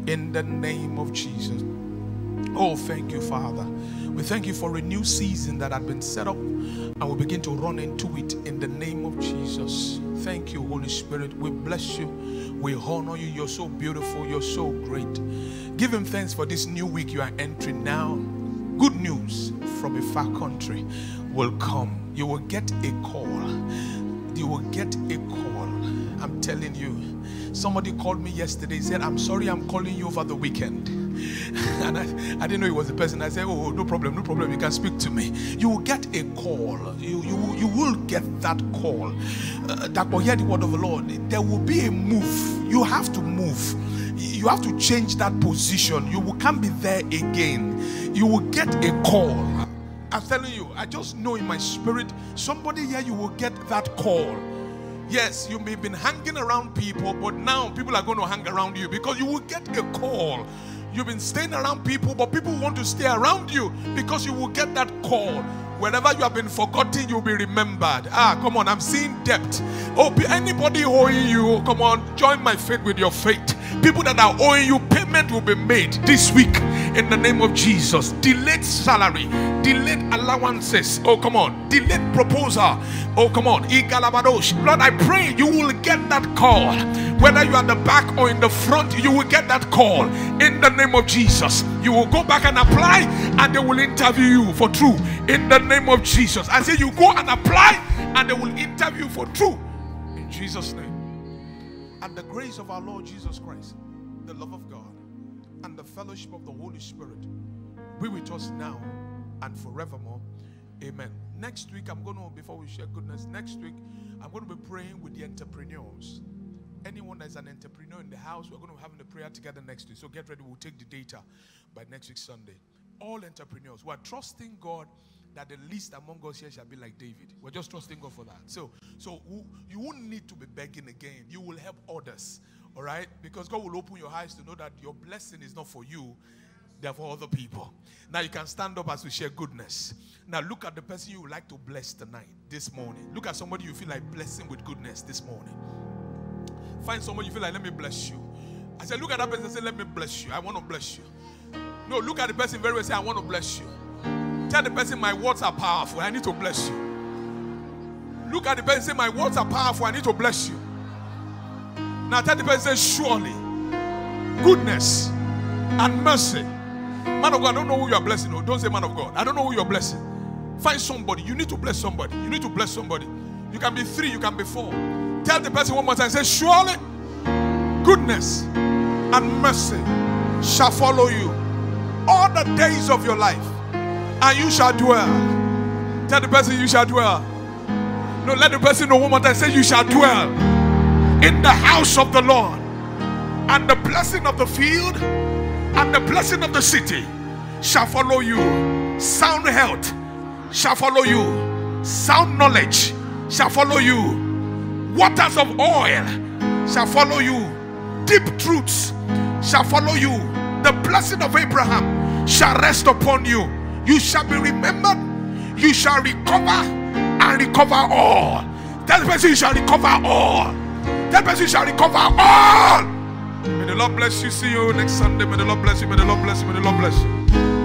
in the name of Jesus. Oh, thank you, Father. We thank you for a new season that had been set up and we begin to run into it in the name of Jesus. Thank you, Holy Spirit. We bless you. We honor you. You're so beautiful. You're so great. Give him thanks for this new week you are entering now. Good news from a far country will come. You will get a call. You will get a call. I'm telling you. Somebody called me yesterday, said, I'm sorry I'm calling you over the weekend. and I, I didn't know it was the person. I said, Oh, no problem, no problem. You can speak to me. You will get a call. You, you, you will get that call. Uh, that will hear the word of the Lord. There will be a move. You have to move. You have to change that position. You will, can't be there again. You will get a call. I'm telling you, I just know in my spirit, somebody here, you will get that call. Yes, you may have been hanging around people, but now people are going to hang around you because you will get a call. You've been staying around people, but people want to stay around you because you will get that call. Wherever you have been forgotten, you'll be remembered. Ah, come on, I'm seeing depth. Oh, anybody owing you, come on, join my faith with your faith. People that are owing you, payment will be made this week in the name of Jesus. Delayed salary, delayed allowances. Oh, come on. Delayed proposal. Oh, come on. Lord, I pray you will get that call. Whether you are the back or in the front, you will get that call in the name of Jesus. You will go back and apply, and they will interview you for true in the name of Jesus. I say you go and apply, and they will interview you for true in Jesus' name. And the grace of our Lord Jesus Christ, the love of and the fellowship of the Holy Spirit be with us now and forevermore. Amen. Next week, I'm going to, before we share goodness, next week, I'm going to be praying with the entrepreneurs. Anyone that's an entrepreneur in the house, we're going to having a prayer together next week. So get ready, we'll take the data by next week, Sunday. All entrepreneurs who are trusting God that the least among us here shall be like David. We're just trusting God for that. So, so you won't need to be begging again. You will help others. All right? Because God will open your eyes to know that your blessing is not for you, they're for other people. Now you can stand up as we share goodness. Now look at the person you would like to bless tonight, this morning. Look at somebody you feel like blessing with goodness this morning. Find somebody you feel like, let me bless you. I said, look at that person and say, let me bless you. I want to bless you. No, look at the person very well say, I want to bless you. Tell the person, my words are powerful. I need to bless you. Look at the person say, my words are powerful. I need to bless you. Now tell the person, surely goodness and mercy. Man of God, I don't know who you are blessing. No, don't say man of God. I don't know who you are blessing. Find somebody. You need to bless somebody. You need to bless somebody. You can be three, you can be four. Tell the person one more time. Say, surely goodness and mercy shall follow you all the days of your life, and you shall dwell. Tell the person you shall dwell. No, let the person know one more time. Say, you shall dwell in the house of the Lord, and the blessing of the field and the blessing of the city shall follow you. Sound health shall follow you. Sound knowledge shall follow you. Waters of oil shall follow you. Deep truths shall follow you. The blessing of Abraham shall rest upon you. You shall be remembered. You shall recover and recover all. The person you shall recover all. The person shall recover all. May the Lord bless you. See you next Sunday. May the Lord bless you. May the Lord bless you. May the Lord bless you.